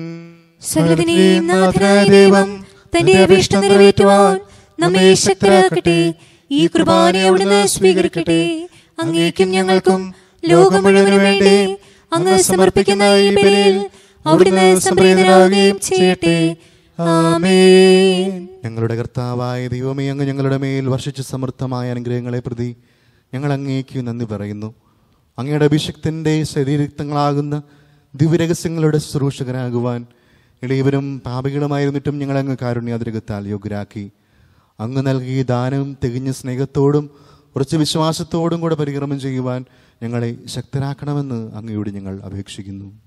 ദൈവം തന്റെ അഭീഷ്ടം നിറവേറ്റുവാൻ നമ്മെ ശക്തരാക്കട്ടെ. ഈ കുർബാന അവിടുന്ന് സ്വീകരിക്കട്ടെ. അങ്ങേക്കും ഞങ്ങൾക്കും ലോകം മുഴുവനും വേണ്ടി. അങ്ങ് സമർപ്പിക്കുന്ന ഈ ബലിയിൽ അവിടുന്ന് സംപ്രീതനാവുകയും ചെയ്യട്ടെ. ആമേൻ. ഞങ്ങളുടെ കർത്താവായ ദൈവമേ അങ്ങ് ഞങ്ങളുടെ മേൽ വർഷിച്ച സമൃദ്ധമായ അനുഗ്രഹങ്ങളെ പ്രതി ഞങ്ങൾ അങ്ങേക്ക് നന്ദി പറയുന്നു. അങ്ങയുടെ അഭിഷക്തന്റെ ശരീരക്തങ്ങളാകുന്ന ദിവ്യരഹസ്യങ്ങളുടെ ശുശ്രൂഷകരാകുവാൻ ഇളയവരും പാപികളുമായിരുന്നിട്ടും ഞങ്ങളങ്ങ് കാരുണ്യാതിരകത്താൽ യോഗ്യരാക്കി. അങ്ങ് നൽകിയ ദാനവും തികഞ്ഞ സ്നേഹത്തോടും കുറച്ച് വിശ്വാസത്തോടും കൂടെ പരിക്രമം ചെയ്യുവാൻ ഞങ്ങളെ ശക്തരാക്കണമെന്ന് അങ്ങയോട് ഞങ്ങൾ അപേക്ഷിക്കുന്നു.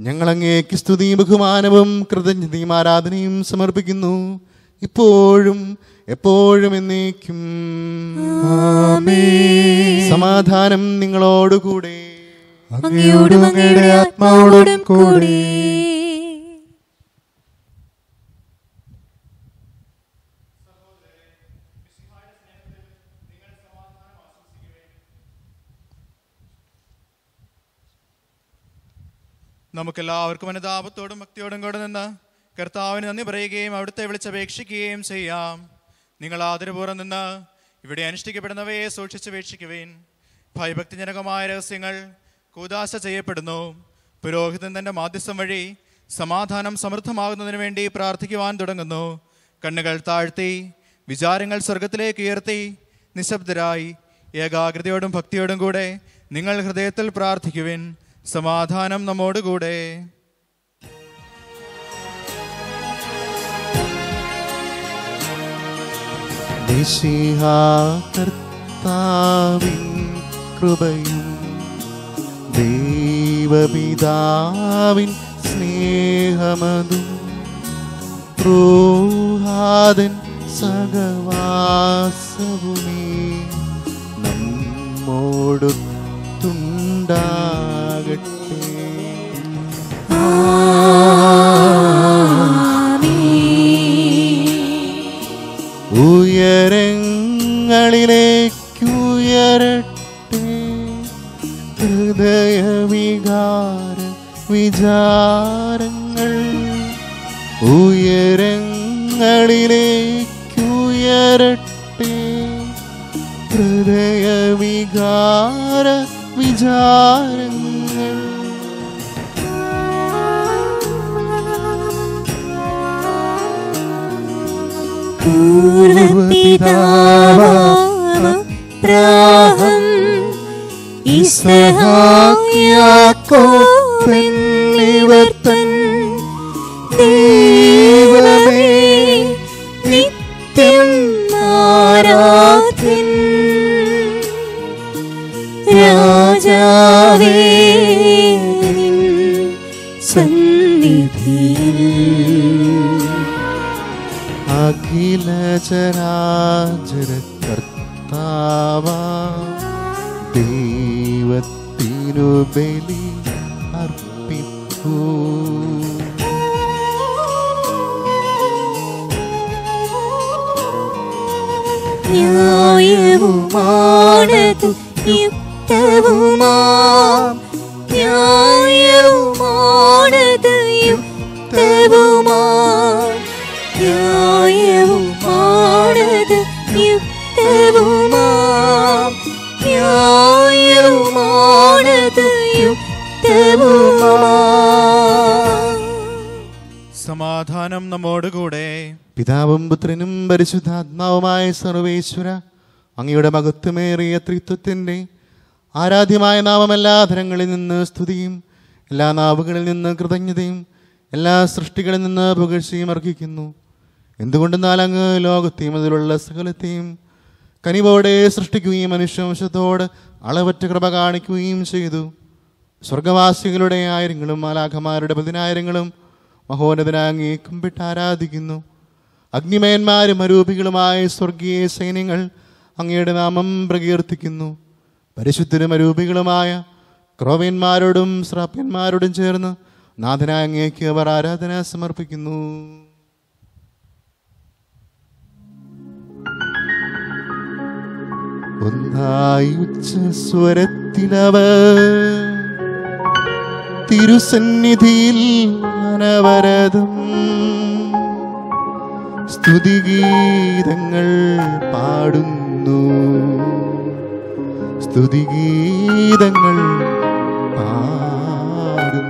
ഞങ്ങളങ്ങേക്ക് സ്തുതി ബഹുമാനവും കൃതജ്ഞതയും ആരാധനയും സമർപ്പിക്കുന്നു. ഇപ്പോഴും എപ്പോഴും എന്നേക്കും. സമാധാനം നിങ്ങളോടുകൂടെ. അങ്ങയോടും അങ്ങയുടെ ആത്മാവോടും കൂടി. നമുക്കെല്ലാവർക്കും അനുതാപത്തോടും ഭക്തിയോടും കൂടെ നിന്ന് കർത്താവിന് നന്ദി പറയുകയും അവിടുത്തെ വിളിച്ചപേക്ഷിക്കുകയും ചെയ്യാം. നിങ്ങൾ ആദരപൂർവം നിന്ന് ഇവിടെ അനുഷ്ഠിക്കപ്പെടുന്നവയെ സൂക്ഷിച്ചു സൂക്ഷിച്ചപേക്ഷിക്കുവിൻ ഭയഭക്തിജനകമായ രഹസ്യങ്ങൾ കൂതാശ ചെയ്യപ്പെടുന്നു. പുരോഹിതൻ തന്റെ മാധ്യസ്ഥം വഴി സമാധാനം സമൃദ്ധമാകുന്നതിന് വേണ്ടി പ്രാർത്ഥിക്കുവാൻ തുടങ്ങുന്നു. കണ്ണുകൾ താഴ്ത്തി വിചാരങ്ങൾ സ്വർഗത്തിലേക്ക് ഉയർത്തി നിശബ്ദരായി ഏകാഗ്രതയോടും ഭക്തിയോടും കൂടെ നിങ്ങൾ ഹൃദയത്തിൽ പ്രാർത്ഥിക്കുവിൻ. സമാധാനം നമ്മോടുകൂടെ. കർത്താവിൻ കൃപയും ദൈവപിതാവിൻ സ്നേഹമതും പ്രൂഹാദൻ സഹവാസവുമേ നമ്മോടൊത്തുണ്ടാകട്ടെ ഉയരങ്ങളിലേക്കുയരട്ടെ ഹൃദയവികാര വിചാരങ്ങൾ ഉയരങ്ങളിലേക്കുയരട്ടെ ഹൃദയവികാര വിചാരങ്ങൾ പൂർവപിതാവാബ്രാഹം ഇസ്ഹായാക്കോബെന്നിവർ തൻ ദൈവമേ നിത്യം ആരാധ്യൻ രാജാവേ സന്നിധിയിൽ അഖില ചരാചര കർത്താവാ ദൈവത്തിനു ബലി അർപ്പിപ്പൂ ന്യായവുമാണതു യുക്തവുമാം ന്യായവുമാണത് യുക്തവുമാം ന്യായവുമാണത് യുക്തവുമാം സമാധാനം നമ്മോടുകൂടെ പിതാവും പുത്രനും പരിശുദ്ധാത്മാവുമായ സർവേശ്വര അങ്ങയുടെ മകത്വമേറിയ ത്രിത്വത്തിന്റെ ആരാധ്യമായ നാമം എല്ലാ ധനങ്ങളിൽ നിന്ന് സ്തുതിയും എല്ലാ നാവുകളിൽ നിന്ന് കൃതജ്ഞതയും എല്ലാ സൃഷ്ടികളിൽ നിന്ന് പുകഴ്ചയും അർഹിക്കുന്നു. എന്തുകൊണ്ടെന്നാൽ അങ്ങ് ലോകത്തെയും അതിലുള്ള സകലത്തെയും കനിവോടെ സൃഷ്ടിക്കുകയും മനുഷ്യവംശത്തോട് അളവറ്റ കൃപ കാണിക്കുകയും ചെയ്തു. സ്വർഗവാസികളുടെ ആയിരങ്ങളും മാലാഖമാരുടെ പതിനായിരങ്ങളും മഹോന്നതനാങ്ങി കുമ്പിട്ട് ആരാധിക്കുന്നു. അഗ്നിമയന്മാരും അരൂപികളുമായ സ്വർഗീയ സൈന്യങ്ങൾ അങ്ങയുടെ നാമം പ്രകീർത്തിക്കുന്നു. പരിശുദ്ധരും അരൂപികളുമായ ക്രോവ്യന്മാരോടും ശ്രാപ്യന്മാരോടും ചേർന്ന് നാഥനായ അങ്ങേക്ക് അവർ ആരാധന സമർപ്പിക്കുന്നു. ഒന്നായി ഉച്ചസ്വരത്തിലവർ തിരുസന്നിധിയിൽ അനവരതം സ്തുതിഗീതങ്ങൾ പാടുന്നു. സ്തുതിഗീതങ്ങൾ പാടുന്നു.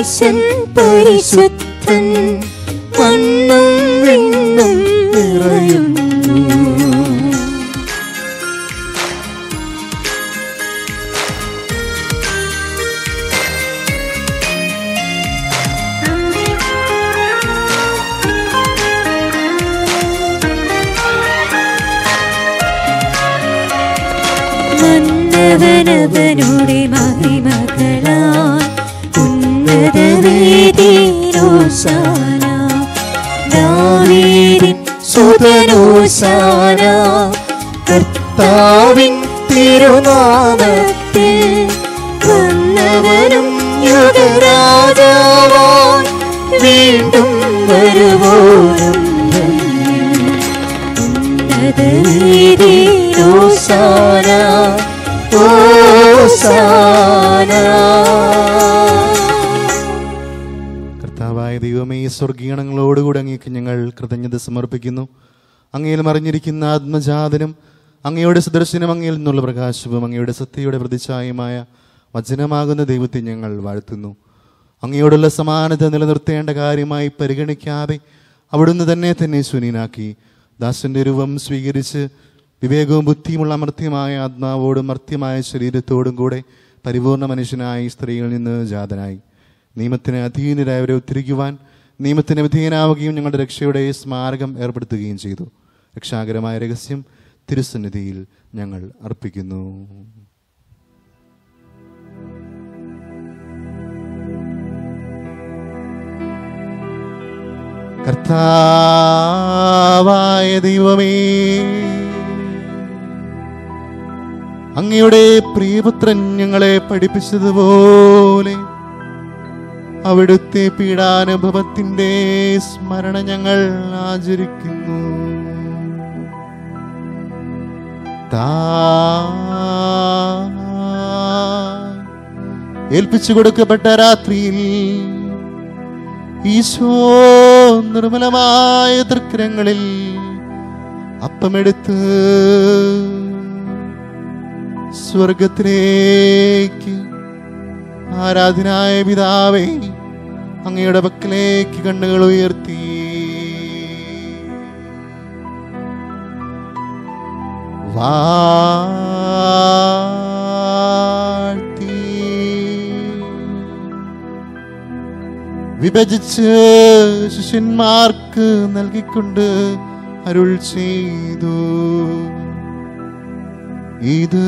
Jason. സമർപ്പിക്കുന്നു. അങ്ങയിൽ മറിഞ്ഞിരിക്കുന്ന ആത്മജാതനും അങ്ങയുടെ സുദർശനം അങ്ങയിൽ നിന്നുള്ള പ്രകാശവും അങ്ങയുടെ സത്യയുടെ പ്രതിച്ഛായമായ വചനമാകുന്ന ദൈവത്തെ ഞങ്ങൾ വാഴ്ത്തുന്നു. അങ്ങയോടുള്ള സമാനത നിലനിർത്തേണ്ട കാര്യമായി പരിഗണിക്കാതെ അവിടുന്ന് തന്നെ തന്നെ ശൂന്യനാക്കി ദാസന്റെ രൂപം സ്വീകരിച്ച് വിവേകവും ബുദ്ധിയുമുള്ള അമർത്യമായ ആത്മാവോടും മർത്യമായ ശരീരത്തോടും കൂടെ പരിപൂർണ മനുഷ്യനായി സ്ത്രീയിൽ നിന്ന് ജാതനായി. നിയമത്തിന് അധീനരായവരെ ഉദ്ധരിക്കുവാൻ നിയമത്തിന് വിധേയനാവുകയും ഞങ്ങളുടെ രക്ഷയുടെ സ്മാരകം ഏർപ്പെടുത്തുകയും ചെയ്തു. രക്ഷാകരമായ രഹസ്യം തിരുസന്നിധിയിൽ ഞങ്ങൾ അർപ്പിക്കുന്നു. കർത്താവായ ദൈവമേ അങ്ങയുടെ പ്രിയപുത്രൻ ഞങ്ങളെ പഠിപ്പിച്ചതുപോലെ അവിടുത്തെ പീഡാനുഭവത്തിന്റെ സ്മരണ ഞങ്ങൾ ആചരിക്കുന്നു. ഏൽപ്പിച്ചു കൊടുക്കപ്പെട്ട രാത്രിയിൽ ഈശോ നിർമ്മലമായ തൃക്കരങ്ങളിൽ അപ്പമെടുത്ത് സ്വർഗത്തിലേക്ക് ആരാധനായ പിതാവേ അങ്ങയുടെ പക്കലേക്ക് കണ്ണുകൾ ഉയർത്തി. വാഴ്ത്തി വിഭജിച്ച് ശിഷ്യന്മാർക്ക് നൽകിക്കൊണ്ട് അരുൾ ചെയ്തു. ഇത്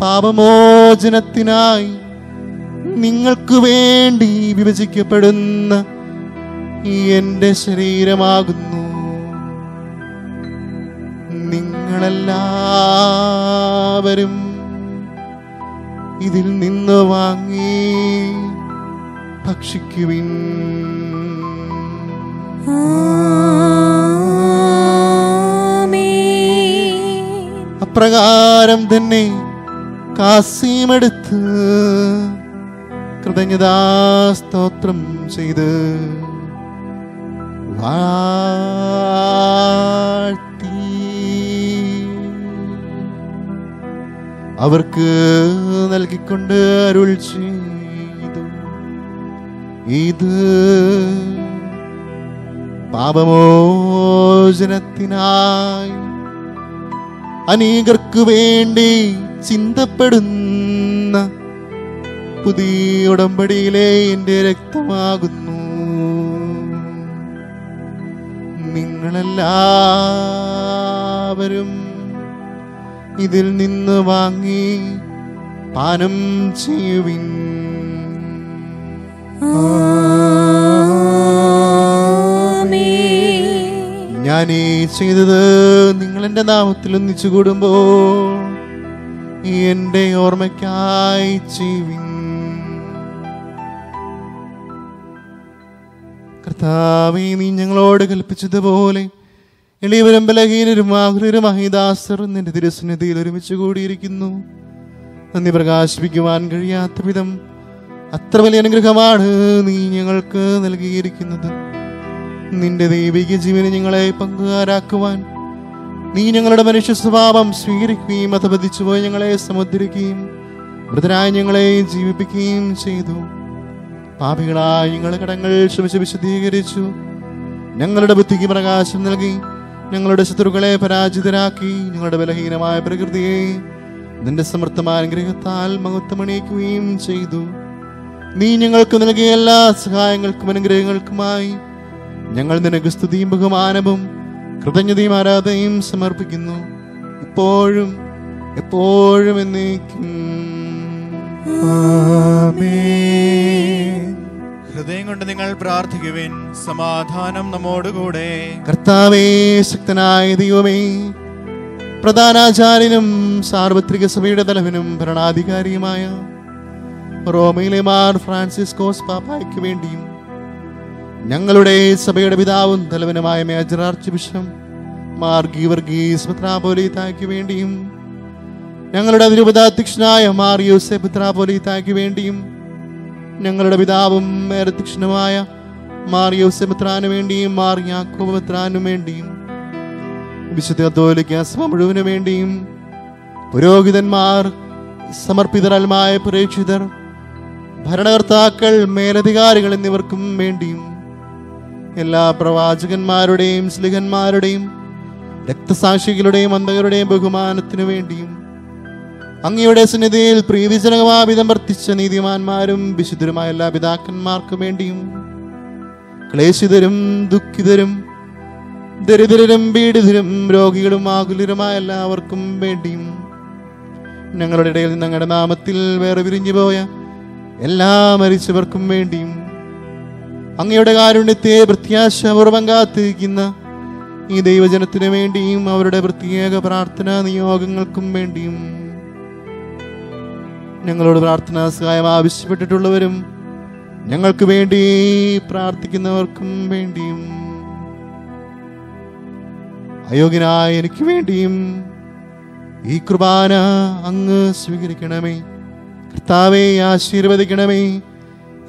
പാപമോചനത്തിനായി നിങ്ങൾക്ക് വേണ്ടി വിഭജിക്കപ്പെടുന്ന ഈ എന്റെ ശരീരമാകുന്നു. നിങ്ങളെല്ലാവരും ഇതിൽ നിന്ന് വാങ്ങി ഭക്ഷിക്കുവിൻ. അപ്രകാരം തന്നെ കാസിയുമെടുത്ത് കൃതജ്ഞതാസ്തോത്രം ചെയ്ത് വാഴ്ത്തി. അവർക്ക് നൽകിക്കൊണ്ട് അരുൾ ചെയ്തു. ഇത് പാപമോചനത്തിനായി അനേകർക്ക് വേണ്ടി ചിന്തപ്പെടുന്ന പുതിയ ഉടമ്പടിയിലെ എന്റെ രക്തമാകുന്നു. നിങ്ങളെല്ലാവരും ഇതിൽ നിന്ന് വാങ്ങി പാനം ചെയ്യുവിൻ. ഞാനീ ചെയ്തത് നിങ്ങളെന്റെ നാമത്തിൽ ഒന്നിച്ചു കൂടുമ്പോൾ ഈ എന്റെ ഓർമ്മയ്ക്കായി ജീവി കർത്താവേ നീ ഞങ്ങളോട് കൽപ്പിച്ചതുപോലെ എളിയവരും ബലഹീനരും ആഹ്ലരും അഹിദാസർ നിന്റെ തിരുസന്നിധിയിൽ ഒരുമിച്ച് കൂടിയിരിക്കുന്നു. നന്ദി പ്രകാശിപ്പിക്കുവാൻ കഴിയാത്ത വിധം അത്ര വലിയ അനുഗ്രഹമാണ് നീ ഞങ്ങൾക്ക് നൽകിയിരിക്കുന്നത്. നിന്റെ ദൈവിക ജീവനെ ഞങ്ങളെ പങ്കുകാരാക്കുവാൻ നീ ഞങ്ങളുടെ മനുഷ്യ സ്വഭാവം സ്വീകരിക്കുകയും അധപതിച്ചു പോയി ഞങ്ങളെ സമുദ്രിക്കുകയും മൃതരായ ഞങ്ങളെ ജീവിപ്പിക്കുകയും ചെയ്തു. പാപികളായ ഞങ്ങളുടെ കടങ്ങൾ ക്ഷമിച്ച് വിശദീകരിച്ചു ഞങ്ങളുടെ ബുദ്ധിക്ക് പ്രകാശം നൽകി ഞങ്ങളുടെ ശത്രുക്കളെ പരാജിതരാക്കി ഞങ്ങളുടെ ബലഹീനമായ പ്രകൃതിയെ നിന്റെ സമർത്ഥമായ അനുഗ്രഹത്താൽ മഹത്വമണിയിക്കുകയും ചെയ്തു. നീ ഞങ്ങൾക്ക് നൽകിയ എല്ലാ സഹായങ്ങൾക്കും അനുഗ്രഹങ്ങൾക്കുമായി ഞങ്ങൾ നിനക്ക് സ്തുതിയും ബഹുമാനവും കൃതജ്ഞതയും ആരാധനയും സമർപ്പിക്കുന്നു. ഇപ്പോഴും എപ്പോഴും എന്നേക്കും. ഹൃദയം കൊണ്ട് നിങ്ങൾ പ്രാർത്ഥിക്കുവിൻ. സമാധാനം നമ്മോടുകൂടെ. കർത്താവേ ശക്തനായ ദൈവമേ പ്രധാനാചാര്യനും സാർവത്രിക സഭയുടെ തലവനും ഭരണാധികാരിയുമായ റോമയിലെ മാർ ഫ്രാൻസിസ്കോസ് പാപ്പായ്ക്ക് വേണ്ടിയും ഞങ്ങളുടെ സഭയുടെ പിതാവും തലവനുമായ major archbishop Mar Geevarghese വേണ്ടിയും ഞങ്ങളുടെ അതിരൂപതാധ്യക്ഷനായ മാർ യൂസഫ് മിത്രാപോലീത്തായ്ക്ക് വേണ്ടിയും ഞങ്ങളുടെ പിതാവും മേരധ്യക്ഷനുമായ മാർ യൂസഫ് മിത്രാനു വേണ്ടിയും മാർ യാക്കോബ് പത്രാനു വേണ്ടിയും വിശുദ്ധ കത്തോലിക്ക മുഴുവനു വേണ്ടിയും പുരോഹിതന്മാർ സമർപ്പിതരൽമായ പ്രേക്ഷിതർ ഭരണകർത്താക്കൾ മേലധികാരികൾ എന്നിവർക്കും വേണ്ടിയും എല്ലാ പ്രവാചകന്മാരുടെയും സ്ലിഹന്മാരുടെയും രക്തസാക്ഷികളുടെയും അന്ധകരുടെയും ബഹുമാനത്തിനു വേണ്ടിയും അങ്ങയുടെ സന്നിധിയിൽ പ്രീതിജനകമാവിധം വർത്തിച്ച നീതിമാന്മാരും വിശുദ്ധരുമായ എല്ലാ പിതാക്കന്മാർക്കും വേണ്ടിയും ക്ലേശിതരും ദുഃഖിതരും ദരിദ്രരും പീഡിതരും രോഗികളും ആകുലരുമായ എല്ലാവർക്കും വേണ്ടിയും ഞങ്ങളുടെ ഇടയിൽ ഞങ്ങളുടെ നാമത്തിൽ വേറെ വിരിഞ്ഞു പോയ എല്ലാ മരിച്ചവർക്കും വേണ്ടിയും അങ്ങയുടെ കാരുണ്യത്തെ പ്രത്യാശപൂർവം കാത്തിരിക്കുന്ന ഈ ദൈവജനത്തിനു വേണ്ടിയും അവരുടെ പ്രത്യേക പ്രാർത്ഥനാ നിയോഗങ്ങൾക്കും വേണ്ടിയും ഞങ്ങളോട് പ്രാർത്ഥനാ സഹായം ആവശ്യപ്പെട്ടിട്ടുള്ളവരും ഞങ്ങൾക്ക് വേണ്ടി പ്രാർത്ഥിക്കുന്നവർക്കും വേണ്ടിയും അയോഗ്യനായ എനിക്ക് വേണ്ടിയും ഈ കുർബാന അങ്ങ് സ്വീകരിക്കണമേ. കർത്താവെ ആശീർവദിക്കണമേ.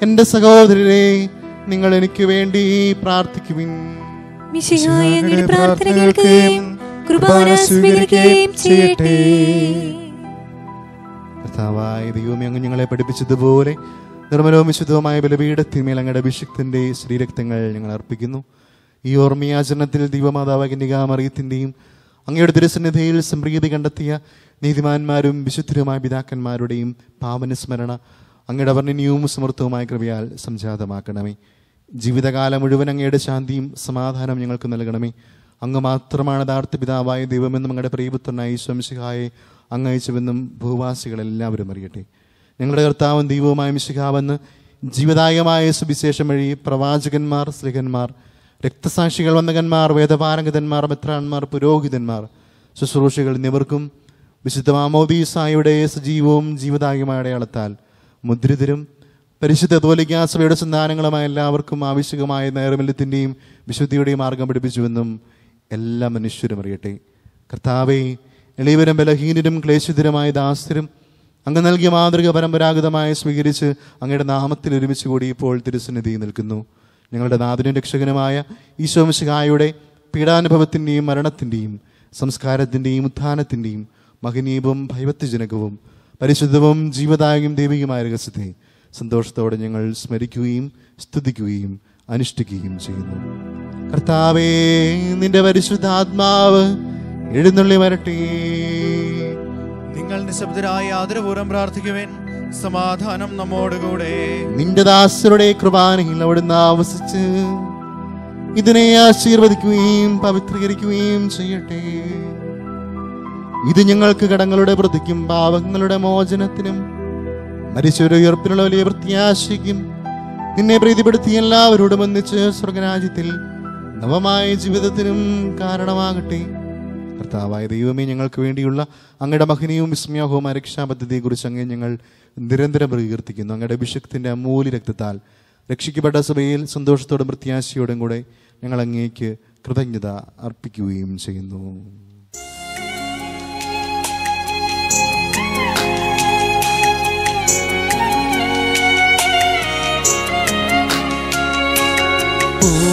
എന്റെ സഹോദരരെ നിങ്ങൾ എനിക്ക് വേണ്ടി പ്രാർത്ഥിക്കുവിൻ. സ്വീകരിക്കുകയും ചെയ്യട്ടെ. കർത്താവായ ദൈവമേ അങ്ങ് ഞങ്ങളെ പഠിപ്പിച്ചതുപോലെ നിർമ്മലവും വിശുദ്ധവുമായ ബലപീഠത്തിന്മേൽ അങ്ങയുടെ അഭിഷിക്തന്റെ ശ്രീരക്തങ്ങൾ ഞങ്ങൾ അർപ്പിക്കുന്നു. ഈ ഓർമ്മയാചരണത്തിൽ ദൈവമാതാവ് കന്യകാമറിയത്തിന്റെയും അങ്ങയുടെ തിരുസന്നിധിയിൽ സംപ്രീതി കണ്ടെത്തിയ നീതിമാന്മാരും വിശുദ്ധരുമായ പിതാക്കന്മാരുടെയും പാവനസ്മരണ അങ്ങയുടെ വർണിനിയും സമൃദ്ധവുമായ കൃപയാൽ സംജാതമാക്കണമേ. ജീവിതകാലം മുഴുവൻ അങ്ങയുടെ ശാന്തിയും സമാധാനം ഞങ്ങൾക്ക് നൽകണമേ. അങ്ങ് മാത്രമാണ് യഥാർത്ഥ പിതാവായ ദൈവമെന്നും അങ്ങയുടെ പ്രിയപുത്രനായി ശംശിഹായെ അങ്ങ് അയച്ചുവെന്നും ഭൂവാസികളെല്ലാവരും അറിയട്ടെ. ഞങ്ങളുടെ കർത്താവും ദൈവവുമായ മിശിഹാവെന്ന് ജീവദായകമായ സുവിശേഷം വഴി പ്രവാചകന്മാർ സ്ത്രീകന്മാർ രക്തസാക്ഷികൾ വന്ദകന്മാർ വേദപാരംഗതന്മാർ മെത്രാന്മാർ പുരോഹിതന്മാർ ശുശ്രൂഷകൾ എന്നിവർക്കും വിശുദ്ധ മാമോദീസായുടെ സജീവവും ജീവദായകമായ അടയാളത്താൽ മുദ്രിതരും പരിശുദ്ധ തോലിക്കാ സഭയുടെ സന്താനങ്ങളുമായ എല്ലാവർക്കും ആവശ്യകമായ നേർമല്യത്തിന്റെയും വിശുദ്ധിയുടെയും മാർഗം പഠിപ്പിച്ചുവെന്നും എല്ലാ മനുഷ്യരും അറിയട്ടെ. കർത്താവെ എളിയവരും ബലഹീനരും ക്ലേശിതരുമായ ദാസ്യരും അങ്ങ് നൽകിയ മാതൃക പരമ്പരാഗതമായി സ്വീകരിച്ച് അങ്ങയുടെ നാമത്തിൽ ഒരുമിച്ച് കൂടി ഇപ്പോൾ തിരുസന്നിധി നിൽക്കുന്നു. ഞങ്ങളുടെ നാഥനും രക്ഷകനുമായ ഈശോമിശിഹായുടെ പീഡാനുഭവത്തിന്റെയും മരണത്തിന്റെയും സംസ്കാരത്തിന്റെയും ഉത്ഥാനത്തിന്റെയും മഹനീയവും ഭൈവത്യജനകവും പരിശുദ്ധവും ജീവദായകവും ദൈവികമായ രഹസ്യത്തെ സന്തോഷത്തോടെ ഞങ്ങൾ സ്മരിക്കുകയും സ്തുതിക്കുകയും അനുഷ്ഠിക്കുകയും ചെയ്യുന്നു. കർത്താവേ നിന്റെ പരിശുദ്ധാത്മാവ് എഴുന്നള്ളി വരട്ടെ. നിങ്ങൾ നിശബ്ദരായി ആദരപൂർവം പ്രാർത്ഥിക്കുവേൻ. സമാധാനം നമ്മോടുകൂടെ. നിന്റെ ദാസരുടെ കൃപാനയിൽ അവിടുന്ന് ആവസിച്ച് ഇതിനെ ആശീർവദിക്കുകയും പവിത്രീകരിക്കുകയും ചെയ്യട്ടെ. ഇത് ഞങ്ങൾക്ക് കടങ്ങളുടെ പ്രതിക്കും പാവങ്ങളുടെ മോചനത്തിനും മരിച്ചൊരു ഉയർപ്പിനുള്ള വലിയ പ്രത്യാശയ്ക്കും നിന്നെ പ്രീതിപ്പെടുത്തി എല്ലാവരോടും ഒന്നിച്ച് സ്വർഗരാജ്യത്തിൽ നവമായ ജീവിതത്തിനും കാരണമാകട്ടെ. കർത്താവായ ദൈവമേ ഞങ്ങൾക്ക് വേണ്ടിയുള്ള അങ്ങയുടെ മഹനീയവും വിസ്മയാഹവുമായ രക്ഷാപദ്ധതിയെക്കുറിച്ച് അങ്ങേ ഞങ്ങൾ നിരന്തരം പ്രകീർത്തിക്കുന്നു. അങ്ങയുടെ അഭിഷക്തിന്റെ അമൂല്യ രക്തത്താൽ രക്ഷിക്കപ്പെട്ട സഭയിൽ സന്തോഷത്തോടും പ്രത്യാശയോടും കൂടെ ഞങ്ങൾ അങ്ങേക്ക് കൃതജ്ഞത അർപ്പിക്കുകയും ചെയ്യുന്നു.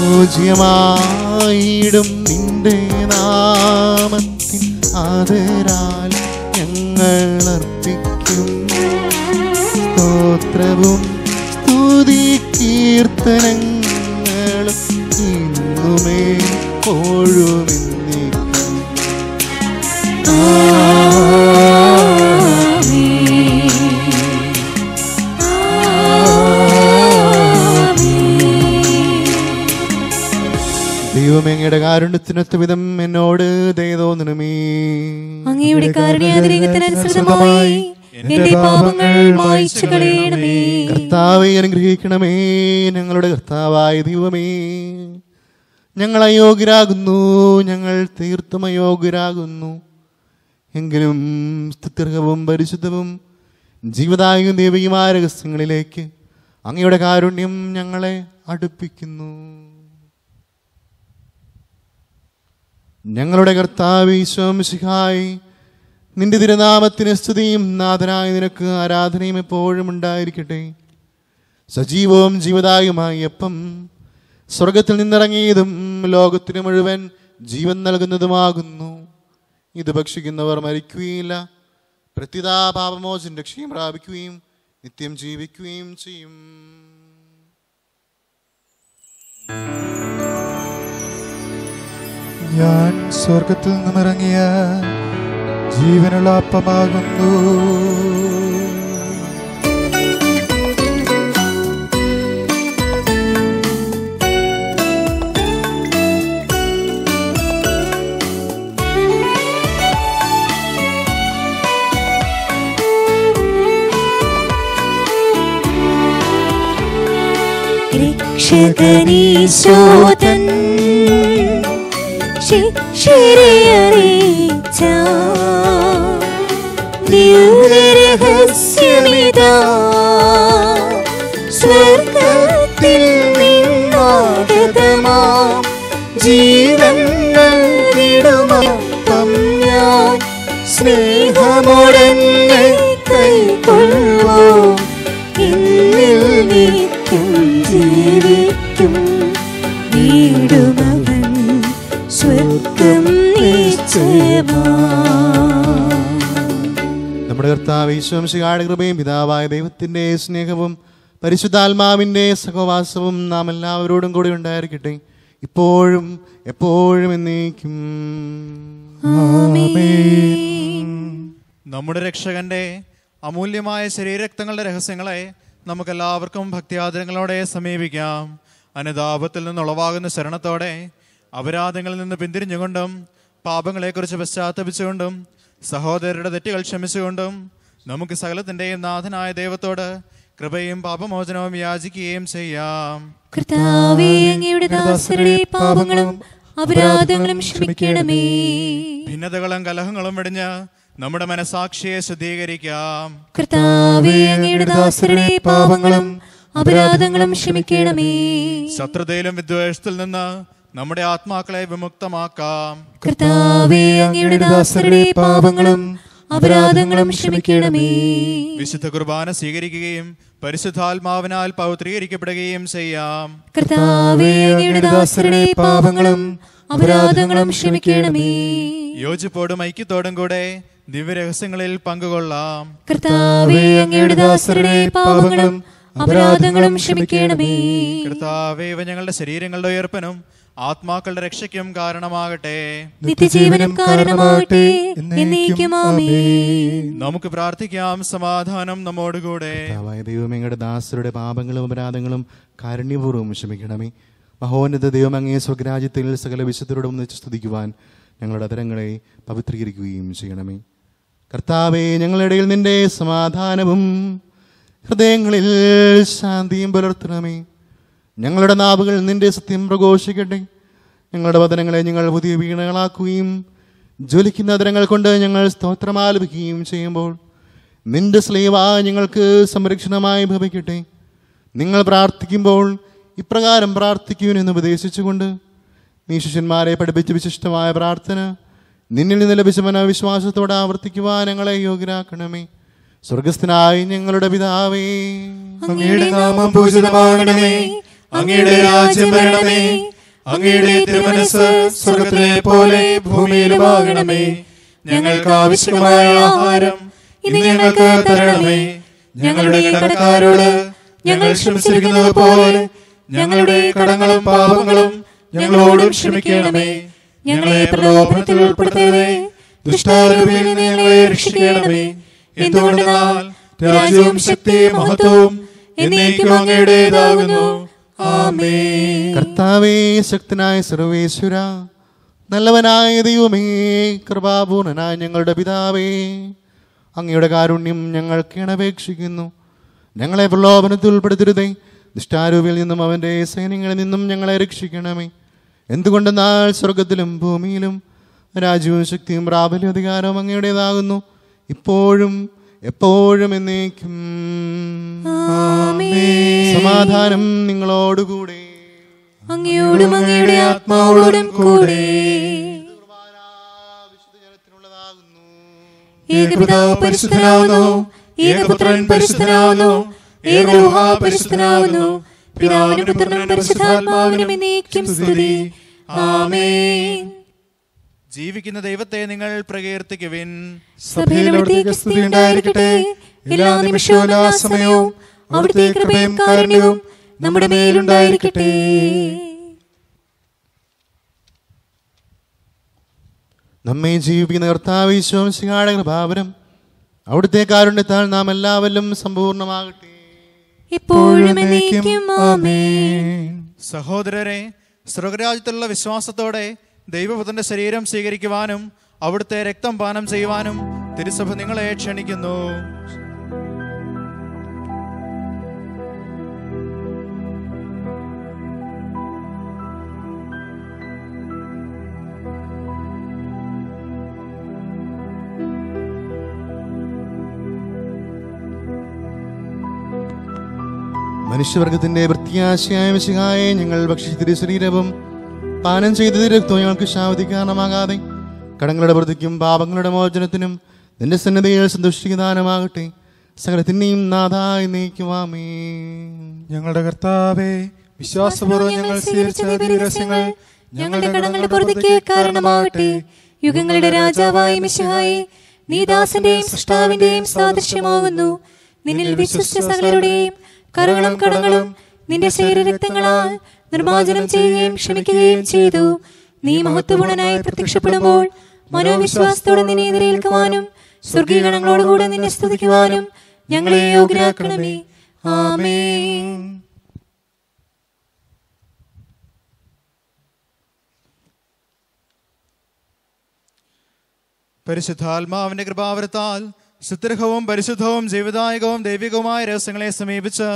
പൂജ്യമായിടും നിന്റെ നാമത്തിൽ ആദരാൽ ഞങ്ങൾ അർപ്പിക്കും. സ്തോത്രവും സ്തുതി കീർത്തനങ്ങളും ഇന്നുമേ എപ്പോഴുമെന്നേക്കും ദൈവമേ അങ്ങയുടെ കാരുണ്യത്തിനൊത്ത വിധം എന്നോട് ദയതോന്നണമേ അങ്ങയുടെ കാരുണ്യാതിരേകത്തിനനുസൃതമായി എന്റെ പാപങ്ങൾ മായിച്ചു കളയണമേ. കർത്താവെ അനുഗ്രഹിക്കണമേ. ഞങ്ങളുടെ കർത്താവായ ദൈവമേ. ഞങ്ങൾ അയോഗ്യരാകുന്നു. ഞങ്ങൾ തീർത്തും അയോഗ്യരാകുന്നു. എങ്കിലും സ്തുത്യർഹവും പരിശുദ്ധവും ജീവദായകവും ദൈവികമായ രഹസ്യങ്ങളിലേക്ക് അങ്ങയുടെ കാരുണ്യം ഞങ്ങളെ അടുപ്പിക്കുന്നു. ഞങ്ങളുടെ കർത്താവ് ഈശോമിശിഹായി നിന്റെ തിരുനാമത്തിന് സ്തുതിയും നാഥനായ നിനക്ക് ആരാധനയും എപ്പോഴും ഉണ്ടായിരിക്കട്ടെ. സജീവവും ജീവദായുമായി അപ്പം സ്വർഗത്തിൽ നിന്നിറങ്ങിയതും ലോകത്തിന് മുഴുവൻ ജീവൻ നൽകുന്നതുമാകുന്നു. ഇത് ഭക്ഷിക്കുന്നവർ മരിക്കുകയില്ല. പ്രത്യുതാ പാപമോചൻ രക്ഷയും പ്രാപിക്കുകയും നിത്യം ജീവിക്കുകയും ചെയ്യും. ഞാൻ സ്വർഗത്തിൽ നിന്നും ഇറങ്ങിയ ജീവനുള്ള അപ്പമാകുന്നു. し知り合りちゃにうれるはすみだするかてるにのけてもじわんなりどもとんよすねはもれんねかいこるをいんにるにきんじり നമ്മുടെ കർത്താവ് ഈശ്വംശികാട് കൃപയും പിതാവായ ദൈവത്തിന്റെ സ്നേഹവും പരിശുദ്ധാത്മാവിന്റെ സഹവാസവും നാം എല്ലാവരോടും കൂടി ഉണ്ടായിരിക്കട്ടെ. ഇപ്പോഴും എപ്പോഴും എന്നേക്കും. നമ്മുടെ രക്ഷകന്റെ അമൂല്യമായ ശരീരരക്തങ്ങളുടെ രഹസ്യങ്ങളെ നമുക്കെല്ലാവർക്കും ഭക്തിയാദരങ്ങളോടെ സമീപിക്കാം. അനുതാപത്തിൽ നിന്നുളവാകുന്ന ശരണത്തോടെ അപരാധങ്ങളിൽ നിന്ന് പിന്തിരിഞ്ഞുകൊണ്ടും പാപങ്ങളെക്കുറിച്ച് പശ്ചാത്തപിച്ചുകൊണ്ടും സഹോദരരുടെ തെറ്റുകൾ ക്ഷമിച്ചുകൊണ്ടും നമുക്ക് സകലത്തിന്റെയും നാഥനായ ദൈവത്തോട് കൃപയും പാപമോചനവും യാചിക്കുകയും ചെയ്യാം. കർത്താവേ അങ്ങയുടെ ദാസരുടെ പാപങ്ങളും അപരാധങ്ങളും ക്ഷമിക്കണമേ. ഭിന്നതകളും കലഹങ്ങളും വെടിഞ്ഞ് നമ്മുടെ മനസാക്ഷിയെ ശുദ്ധീകരിക്കാം. കർത്താവേ അങ്ങയുടെ ദാസരുടെ പാപങ്ങളും അപരാധങ്ങളും ക്ഷമിക്കണമേ. ശത്രുതയിലും വിദ്വേഷത്തിൽ നിന്ന് നമ്മുടെ ആത്മാക്കളെ വിമുക്തമാക്കാം. കർത്താവേ അങ്ങയുടെ ദാസരുടെ പാപങ്ങളും അപരാധങ്ങളും ക്ഷമിക്കണമേ. വിശുദ്ധ കുർബാന സ്വീകരിക്കുകയും പരിശുദ്ധാത്മാവിനാൽ പൗത്രീകരിക്കപ്പെടുകയും ചെയ്യാം. കർത്താവേ അങ്ങയുടെ ദാസരുടെ പാപങ്ങളും അപരാധങ്ങളും ക്ഷമിക്കണമേ. യോജിപ്പോടും ഐക്യത്തോടും കൂടെ ദിവ്യരഹസ്യങ്ങളിൽ പങ്കുകൊള്ളാം. കർത്താവേ അങ്ങയുടെ ദാസരുടെ പാപങ്ങളും അപരാധങ്ങളും ക്ഷമിക്കണമേ. കർത്താവേ ഇവ ഞങ്ങളുടെ ശരീരങ്ങളുടെ ഉയർപ്പനും ആത്മാക്കളുടെ രക്ഷയ്ക്കും കാരണമാകട്ടെ. നിത്യജീവനും കാരണമാകട്ടെ. എന്നേക്കും ആമേൻ. നമുക്ക് പ്രാർത്ഥിക്കാം. സമാധാനം നമ്മോടുകൂടെ ദൈവം ഞങ്ങളുടെ ദാസരുടെ പാപങ്ങളും അപരാധങ്ങളും കാരുണ്യപൂർവം ക്ഷമിക്കണമേ. മഹോന്നത ദൈവം അങ്ങേ സ്വഗ്രാജ്യത്തിൽ സകല വിശുദ്ധരോട് ഒന്നിച്ച് സ്തുതിക്കുവാൻ ഞങ്ങളുടെ അതരങ്ങളെ പവിത്രീകരിക്കുകയും ചെയ്യണമേ. കർത്താവെ ഞങ്ങളുടെ ഇടയിൽ നിന്റെ സമാധാനവും ഹൃദയങ്ങളിൽ ശാന്തിയും പുലർത്തണമേ. ഞങ്ങളുടെ നാവുകൾ നിന്റെ സത്യം പ്രഘോഷിക്കട്ടെ. ഞങ്ങളുടെ വചനങ്ങളെ ഞങ്ങൾ പുതിയ വീണകളാക്കുകയും ജ്വലിക്കുന്ന അതരങ്ങൾ കൊണ്ട് ഞങ്ങൾ സ്തോത്രം ആലപിക്കുകയും ചെയ്യുമ്പോൾ നിന്റെ സ്ലീവ ഞങ്ങൾക്ക് സംരക്ഷണമായി ഭവിക്കട്ടെ. നിങ്ങൾ പ്രാർത്ഥിക്കുമ്പോൾ ഇപ്രകാരം പ്രാർത്ഥിക്കുവിനെന്ന് ഉപദേശിച്ചുകൊണ്ട് നീ ശിഷ്യന്മാരെ പഠിപ്പിച്ച വിശിഷ്ടമായ പ്രാർത്ഥന നിന്നിൽ നിന്ന് ലഭിച്ച വിശ്വാസത്തോടെ ആവർത്തിക്കുവാൻ ഞങ്ങളെ യോഗ്യരാക്കണമേ. സ്വർഗസ്ഥനായി ഞങ്ങളുടെ പിതാവേ അങ്ങയുടെ നാമം പൂജിതമാകണമേ. അങ്ങയുടെ രാജ്യം വരണമേ. അങ്ങയുടെ തിരുമനസ് സ്വർഗത്തിലെ പോലെ ഭൂമിയിലുമാകണമേ ഞങ്ങൾക്ക് ആവശ്യമായ ആഹാരം ഇന്ന് ഞങ്ങൾക്ക് തരണമേ. ഞങ്ങളുടെ കടക്കാരോട് ഞങ്ങൾ ക്ഷമിച്ചിരിക്കുന്നത് പോലെ ഞങ്ങളുടെ കടങ്ങളും പാപങ്ങളും ഞങ്ങളോടും ക്ഷമിക്കണമേ. ഞങ്ങളെ പ്രലോഭനത്തിൽ ഉൾപ്പെടുത്തരുതേ. ദുഷ്ടാരൂപിയിൽ ഞങ്ങളെ രക്ഷിക്കണമേ. എന്തുകൊണ്ടെന്നാൽ രാജ്യവും ശക്തിയും മഹത്വവും എന്നേക്കും അങ്ങയുടേതാകുന്നു. കർത്താവേ ശക്തനായ സർവേശ്വര നല്ലവനായ ദൈവമേ കൃപാപൂർണനായ ഞങ്ങളുടെ പിതാവേ അങ്ങയുടെ കാരുണ്യം ഞങ്ങൾ കിണപേക്ഷിക്കുന്നു ഞങ്ങളെ പ്രലോഭനത്തിൽ ഉൾപ്പെടുത്തരുതേ. ദുഷ്ടാരൂപിൽ നിന്നും അവന്റെ സൈന്യങ്ങളിൽ നിന്നും ഞങ്ങളെ രക്ഷിക്കണമേ. എന്തുകൊണ്ടെന്നാൽ സ്വർഗത്തിലും ഭൂമിയിലും രാജ്യവും ശക്തിയും പ്രാബല്യ അധികാരവും അങ്ങയുടേതാകുന്നു. ഇപ്പോഴും എപ്പോഴും എന്നേക്കും. സമാധാനം നിങ്ങളോടുകൂടെ. അങ്ങയോടും അങ്ങയുടെ ആത്മാവോടും കൂടെ. ഏകപിതാവ് പരിശുദ്ധനാവുന്നു ഏകപുത്രൻ പരിശുദ്ധനാവുന്നു ഏകലോഹ പരിശുദ്ധനാവുന്നു പിതാവിനും പുത്രനും പരിശുദ്ധാത്മാവിനും എന്നേക്കും സ്തുതി. ആമേൻ. ജീവിക്കുന്ന ദൈവത്തെ നിങ്ങൾ പ്രകീർത്തിക്കുവിൻ. സഭയിൽ അവിടുത്തേക്ക് സ്തുതി ഉണ്ടായിരിക്കട്ടെ. എല്ലാ നിമിഷവും എല്ലാ സമയവും അവിടുത്തെ കൃപയും കാരുണ്യവും നമ്മുടെ മേലുണ്ടായിരിക്കട്ടെ. നമ്മെ ജീവിപ്പിക്കുന്ന കർത്താവ് വിശ്വാസികളുടെ കൃപാവരം അവിടുത്തെ കാരുണ്യത്താൽ നാം എല്ലാവരിലും സമ്പൂർണമാകട്ടെ ഇപ്പോഴും സഹോദരരെ സ്വർഗരാജ്യത്തിലുള്ള വിശ്വാസത്തോടെ ദൈവപുത്രന്റെ ശരീരം സ്വീകരിക്കുവാനും അവിടുത്തെ രക്തം പാനം ചെയ്യുവാനും തിരുസഭ നിങ്ങളെ ക്ഷണിക്കുന്നു. മനുഷ്യവർഗത്തിന്റെ വൃത്തിയാശയായ മിശിഹായെ ഞങ്ങൾ ഭക്ഷിച്ച ശരീരവും പാനം ചെയ്ത രക്തവും ഞങ്ങൾക്ക് ശാവതി കാരണമാകാതെ കടങ്ങളുടെ വൃത്തിക്കും പാപങ്ങളുടെ മോചനത്തിനും നിന്റെ സന്നദ്ധയിൽ സന്തോഷിക്കുന്നതാനമാകട്ടെ സകലത്തിന്റെയും നാഥായി നീക്കുവാമേ ഞങ്ങളുടെ കർത്താവേ വിശ്വാസപൂർവം ഞങ്ങൾ സ്വീകരിച്ച ദിവ്യരഹസ്യങ്ങൾ ഞങ്ങളുടെ കടങ്ങളുടെ പുറത്തേക്ക് കാരണമാകട്ടെ. യുഗങ്ങളുടെ രാജാവായ മിശിഹായി നീദാസന്റെയും സൃഷ്ടാവിന്റെയും സാദൃശ്യമാകുന്നു നിന്നിൽ വിശ്വസിച്ച സകലരുടെയും കരങ്ങളും കടങ്ങളും നിന്റെ ശരീരരക്തങ്ങളാൽ നിർമ്മാർജനം ചെയ്യുകയും ക്ഷമിക്കുകയും ചെയ്തു. നീ മഹത്വപൂർണനായി പ്രത്യക്ഷപ്പെടുമ്പോൾ മനോവിശ്വാസത്തോടെ നിന്നെ എതിരേൽക്കുവാനും സ്വർഗീയ ഗണങ്ങളോടുകൂടെ നിന്നെ സ്തുതിക്കുവാനും ഞങ്ങളെ യോഗ്യരാക്കണമേ. ആമേ പരിശുദ്ധാത്മാവിന്റെ കൃപാവരത്താൽ സുത്യർഹവും പരിശുദ്ധവും ജീവിതായകവും ദൈവികവുമായ രഹസ്യങ്ങളെ സമീപിച്ച്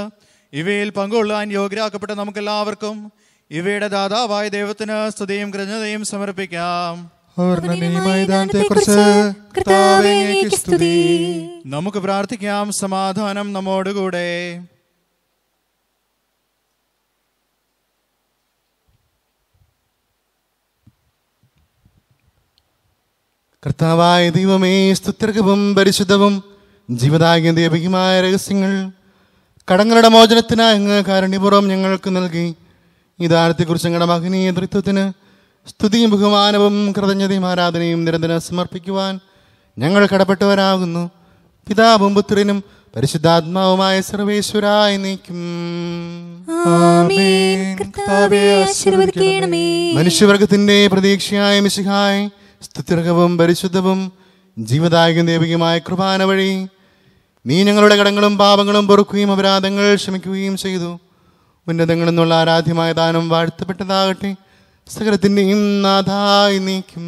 ഇവയിൽ പങ്കുകൊള്ളാൻ യോഗ്യരാക്കപ്പെട്ട നമുക്കെല്ലാവർക്കും ഇവയുടെ ദാതാവായ ദൈവത്തിന് സ്തുതിയും കൃതജ്ഞതയും സമർപ്പിക്കാം. നമുക്ക് പ്രാർത്ഥിക്കാം സമാധാനം നമ്മോടുകൂടെ. കർത്താവായ ദൈവമേ സ്തുത്യർഗവും പരിശുദ്ധവും ജീവദായക ദൈവികമായ രഹസ്യങ്ങൾ കടങ്ങളുടെ മോചനത്തിനായി അങ്ങ് കാരുണ്യപൂർവം ഞങ്ങൾക്ക് നൽകി. ഈ ദാനത്തെക്കുറിച്ച് ഞങ്ങളുടെ മഹനീയ സ്തുതിയും ബഹുമാനവും കൃതജ്ഞതയും ആരാധനയും നിരന്തരം സമർപ്പിക്കുവാൻ ഞങ്ങൾ കടപ്പെട്ടവരാകുന്നു. പിതാവും പുത്രനും പരിശുദ്ധാത്മാവുമായ സർവേശ്വരായി നീക്കും. മനുഷ്യവർഗത്തിന്റെ പ്രതീക്ഷയായ മിശിഹായ് സ്തുത്യർഹവും പരിശുദ്ധവും ജീവദായകം ദേവികമായ കൃപാന വഴി നീ ഞങ്ങളുടെ കടങ്ങളും പാപങ്ങളും പൊറുക്കുകയും അപരാധങ്ങൾ ക്ഷമിക്കുകയും ചെയ്തു. ഉന്നതങ്ങളിൽ നിന്നുള്ള ആരാധ്യമായ ദാനം വാഴ്ത്തപ്പെട്ടതാകട്ടെ. സകലത്തിന്റെയും നാഥായി നീക്കും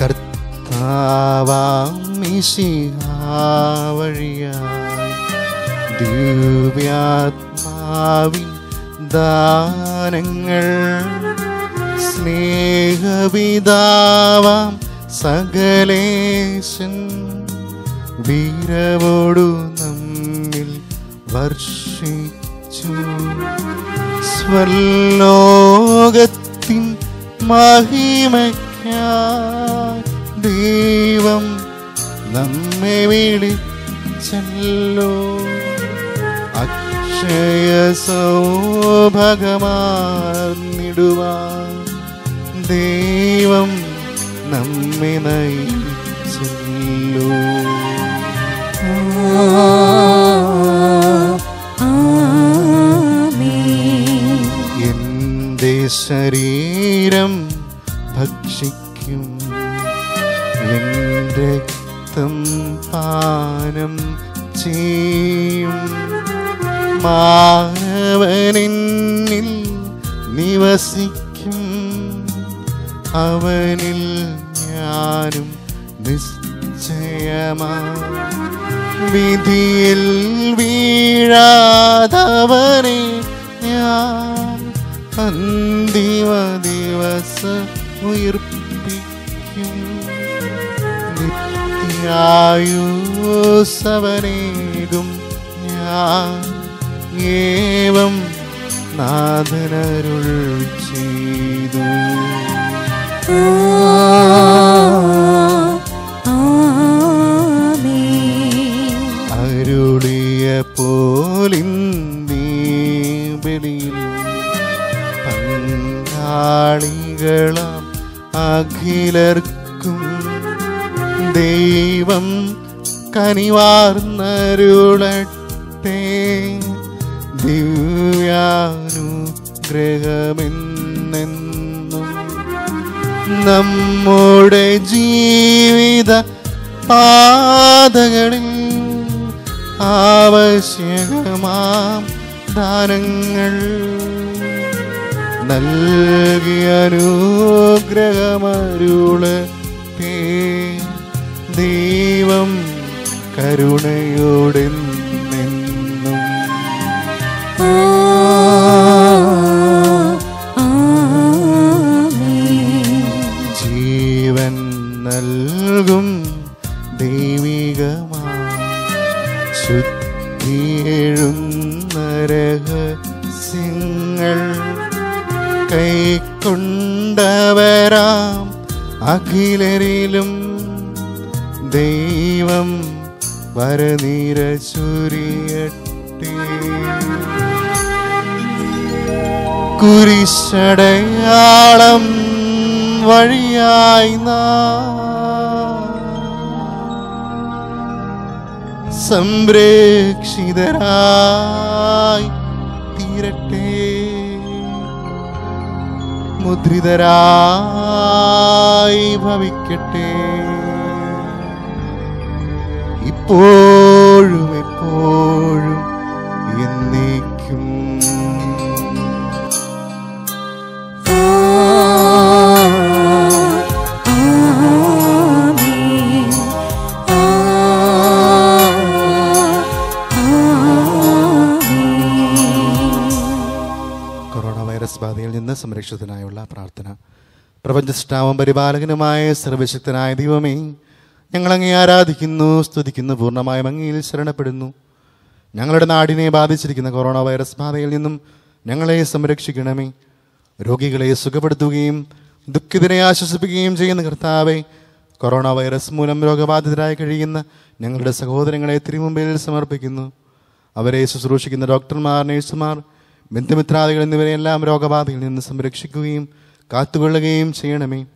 കർത്താവാം മിശിഹാവഴിയായി ദിവ്യാത്മാവിൻ ദാനങ്ങൾ. സ്നേഹപിതാവാം സകലേശൻ. വീരവോടു നമ്മിൽ വർഷിച്ചു. സ്വല്ലോകത്തിൻ മഹിമയ്ക്കായി ദൈവം നമ്മെ വിളിച്ചല്ലോ. അക്ഷയ സൗഭഗമാർന്നിടുവാൻ ദൈവം നമ്മെ നയിച്ചല്ലോ എന്റെ ശരീരം ഭക്ഷിക്കും. എന്റെ രക്തം പാനം ചെയ്യും. മാനവനിൽ നിവസിക്കും. അവനിൽ ഞാനും നിശ്ചയമാ. വിധിയിൽ വീഴാതവനെ ഞാൻ അന്തിമ ദിവസ ഉയർപ്പിക്കും. നിത്യായുസവനേകും ഞാൻ ഏവം നാഥനരുൾ ചെയ്തു. അരുളിയ പോലിൻ ദീപലിയിൽ പങ്കാളികളാം അഖിലർക്കും ദൈവം കനിവാർന്നരുളട്ടെ. ദിവ്യാനുഗ്രഹമെന്നെന്നും നമ്മുടെ ജീവിത പാതകളിൽ ആവശ്യമാം ദാനങ്ങൾ നൽകിയ അനുഗ്രഹമരുളത്തെ ദൈവം കരുണയോടെ കുരിശടയാളം വഴിയായി സംരക്ഷിതരായി തീരട്ടെ. മുദ്രിതരായി ഭവിക്കട്ടെ. സംരക്ഷണത്തിനായുള്ള പ്രാർത്ഥന. പ്രപഞ്ചസ്റ്റാവും പരിപാലകനുമായ സർവശക്തനായ ദൈവമേ ഞങ്ങളങ്ങേ ആരാധിക്കുന്നു സ്തുതിക്കുന്നു പൂർണമായും അങ്ങയിൽ ശരണപ്പെടുന്നു. ഞങ്ങളുടെ നാടിനെ ബാധിച്ചിരിക്കുന്ന കൊറോണ വൈറസ് ബാധയിൽ നിന്നും ഞങ്ങളെ സംരക്ഷിക്കണമേ. രോഗികളെ സുഖപ്പെടുത്തുകയും ദുഃഖിതരെ ആശ്വസിപ്പിക്കുകയും ചെയ്യുന്ന കർത്താവെ കൊറോണ വൈറസ് മൂലം രോഗബാധിതരായി കഴിയുന്ന ഞങ്ങളുടെ സഹോദരങ്ങളെ തിരുമുമ്പിൽ സമർപ്പിക്കുന്നു. അവരെ ശുശ്രൂഷിക്കുന്ന ഡോക്ടർമാർ നഴ്സുമാർ ബന്ധുമിത്രാദികൾ എന്നിവരെയെല്ലാം രോഗബാധയിൽ നിന്ന് സംരക്ഷിക്കുകയും കാത്തുകൊള്ളുകയും ചെയ്യണമേ.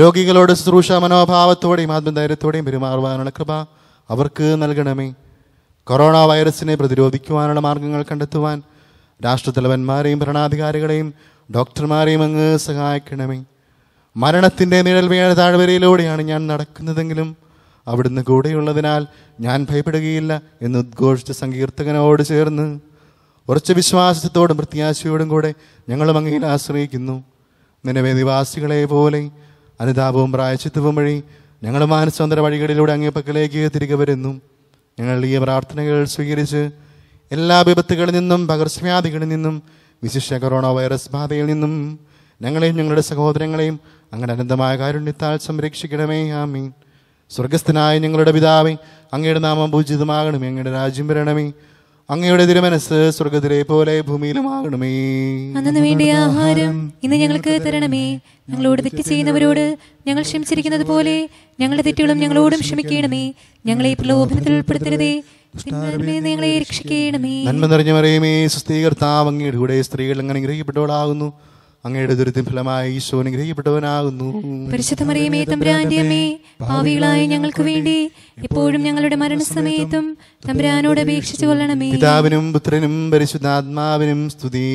രോഗികളോട് ശുശ്രൂഷ മനോഭാവത്തോടെയും ആത്മധൈര്യത്തോടെയും പെരുമാറുവാനുള്ള കൃപ അവർക്ക് നൽകണമേ. കൊറോണ വൈറസിനെ പ്രതിരോധിക്കുവാനുള്ള മാർഗങ്ങൾ കണ്ടെത്തുവാൻ രാഷ്ട്രത്തലവന്മാരെയും ഭരണാധികാരികളെയും ഡോക്ടർമാരെയും അങ്ങ് സഹായിക്കണമേ. മരണത്തിന്റെ നിഴൽ വീണ താഴ്വരയിലൂടെയാണ് ഞാൻ നടക്കുന്നതെങ്കിലും അവിടുന്ന് കൂടെയുള്ളതിനാൽ ഞാൻ ഭയപ്പെടുകയില്ല എന്ന് ഉദ്ഘോഷിച്ച സങ്കീർത്തകനോട് ചേർന്ന് ഉറച്ച വിശ്വാസത്തോടും പ്രത്യാശയോടും കൂടെ ഞങ്ങളും അങ്ങയിൽ ആശ്രയിക്കുന്നു. നിലവേ നിവാസികളെ പോലെ അനുതാപവും പ്രായച്ചിത്വവും വഴി ഞങ്ങൾ മാനസാന്തര വഴികളിലൂടെ അങ്ങേ പക്കലേക്ക് തിരികെ വരുന്നു. ഞങ്ങൾ ഈ പ്രാർത്ഥനകൾ സ്വീകരിച്ച് എല്ലാ വിപത്തുകളിൽ നിന്നും പകർച്ചവ്യാധികളിൽ നിന്നും വിശിഷ്ട കൊറോണ വൈറസ് ബാധയിൽ നിന്നും ഞങ്ങളെയും ഞങ്ങളുടെ സഹോദരങ്ങളെയും അങ്ങനെ അനന്തമായ കാരുണ്യത്താൽ സംരക്ഷിക്കണമേ. ആമീൻ. സ്വർഗസ്ഥനായ ഞങ്ങളുടെ പിതാവേ അങ്ങയുടെ നാമം പൂജിതമാകണമേ. അങ്ങയുടെ രാജ്യം വരണമേ. അങ്ങയുടെ തിരുമനസ് സ്വർഗത്തിലെ പോലെ ഭൂമിയിലുമാകണമേ അന്നു വേണ്ടിയ ആഹാരം ഇന്ന് ഞങ്ങൾക്ക് തരണമേ. ഞങ്ങളോട് തെറ്റ് ചെയ്യുന്നവരോട് ഞങ്ങൾ ക്ഷമിച്ചിരിക്കുന്നത് പോലെ ഞങ്ങളുടെ തെറ്റുകളും ഞങ്ങളോടും ക്ഷമിക്കണമേ. ഞങ്ങളെ പ്രലോഭനത്തിൽ ഉൾപ്പെടുത്തരുതേ. ഞങ്ങളെ രക്ഷിക്കണമേ. നന്മ നിറഞ്ഞു മറിയമേ. സ്ത്രീകർത്താവ് അങ്ങയുടെ കൂടെ സ്ത്രീകൾ അങ്ങനെ അനുഗ്രഹിക്കപ്പെട്ടവളാകുന്നു. അങ്ങയുടെ ദുരിതം ഫലമായി ഈശോ അനുഗ്രഹിക്കപ്പെട്ടവനാകുന്നു. പരിശുദ്ധ മറിയമേ തമ്പുരാന്റെ അമ്മേ ഭാവികളായ ഞങ്ങൾക്ക് വേണ്ടി ഇപ്പോഴും ഞങ്ങളുടെ മരണസമയത്തും തമ്പുരാനോട് അപേക്ഷിച്ചു കൊള്ളണമേ പിതാവിനും പുത്രനും പരിശുദ്ധാത്മാവിനും സ്തുതി.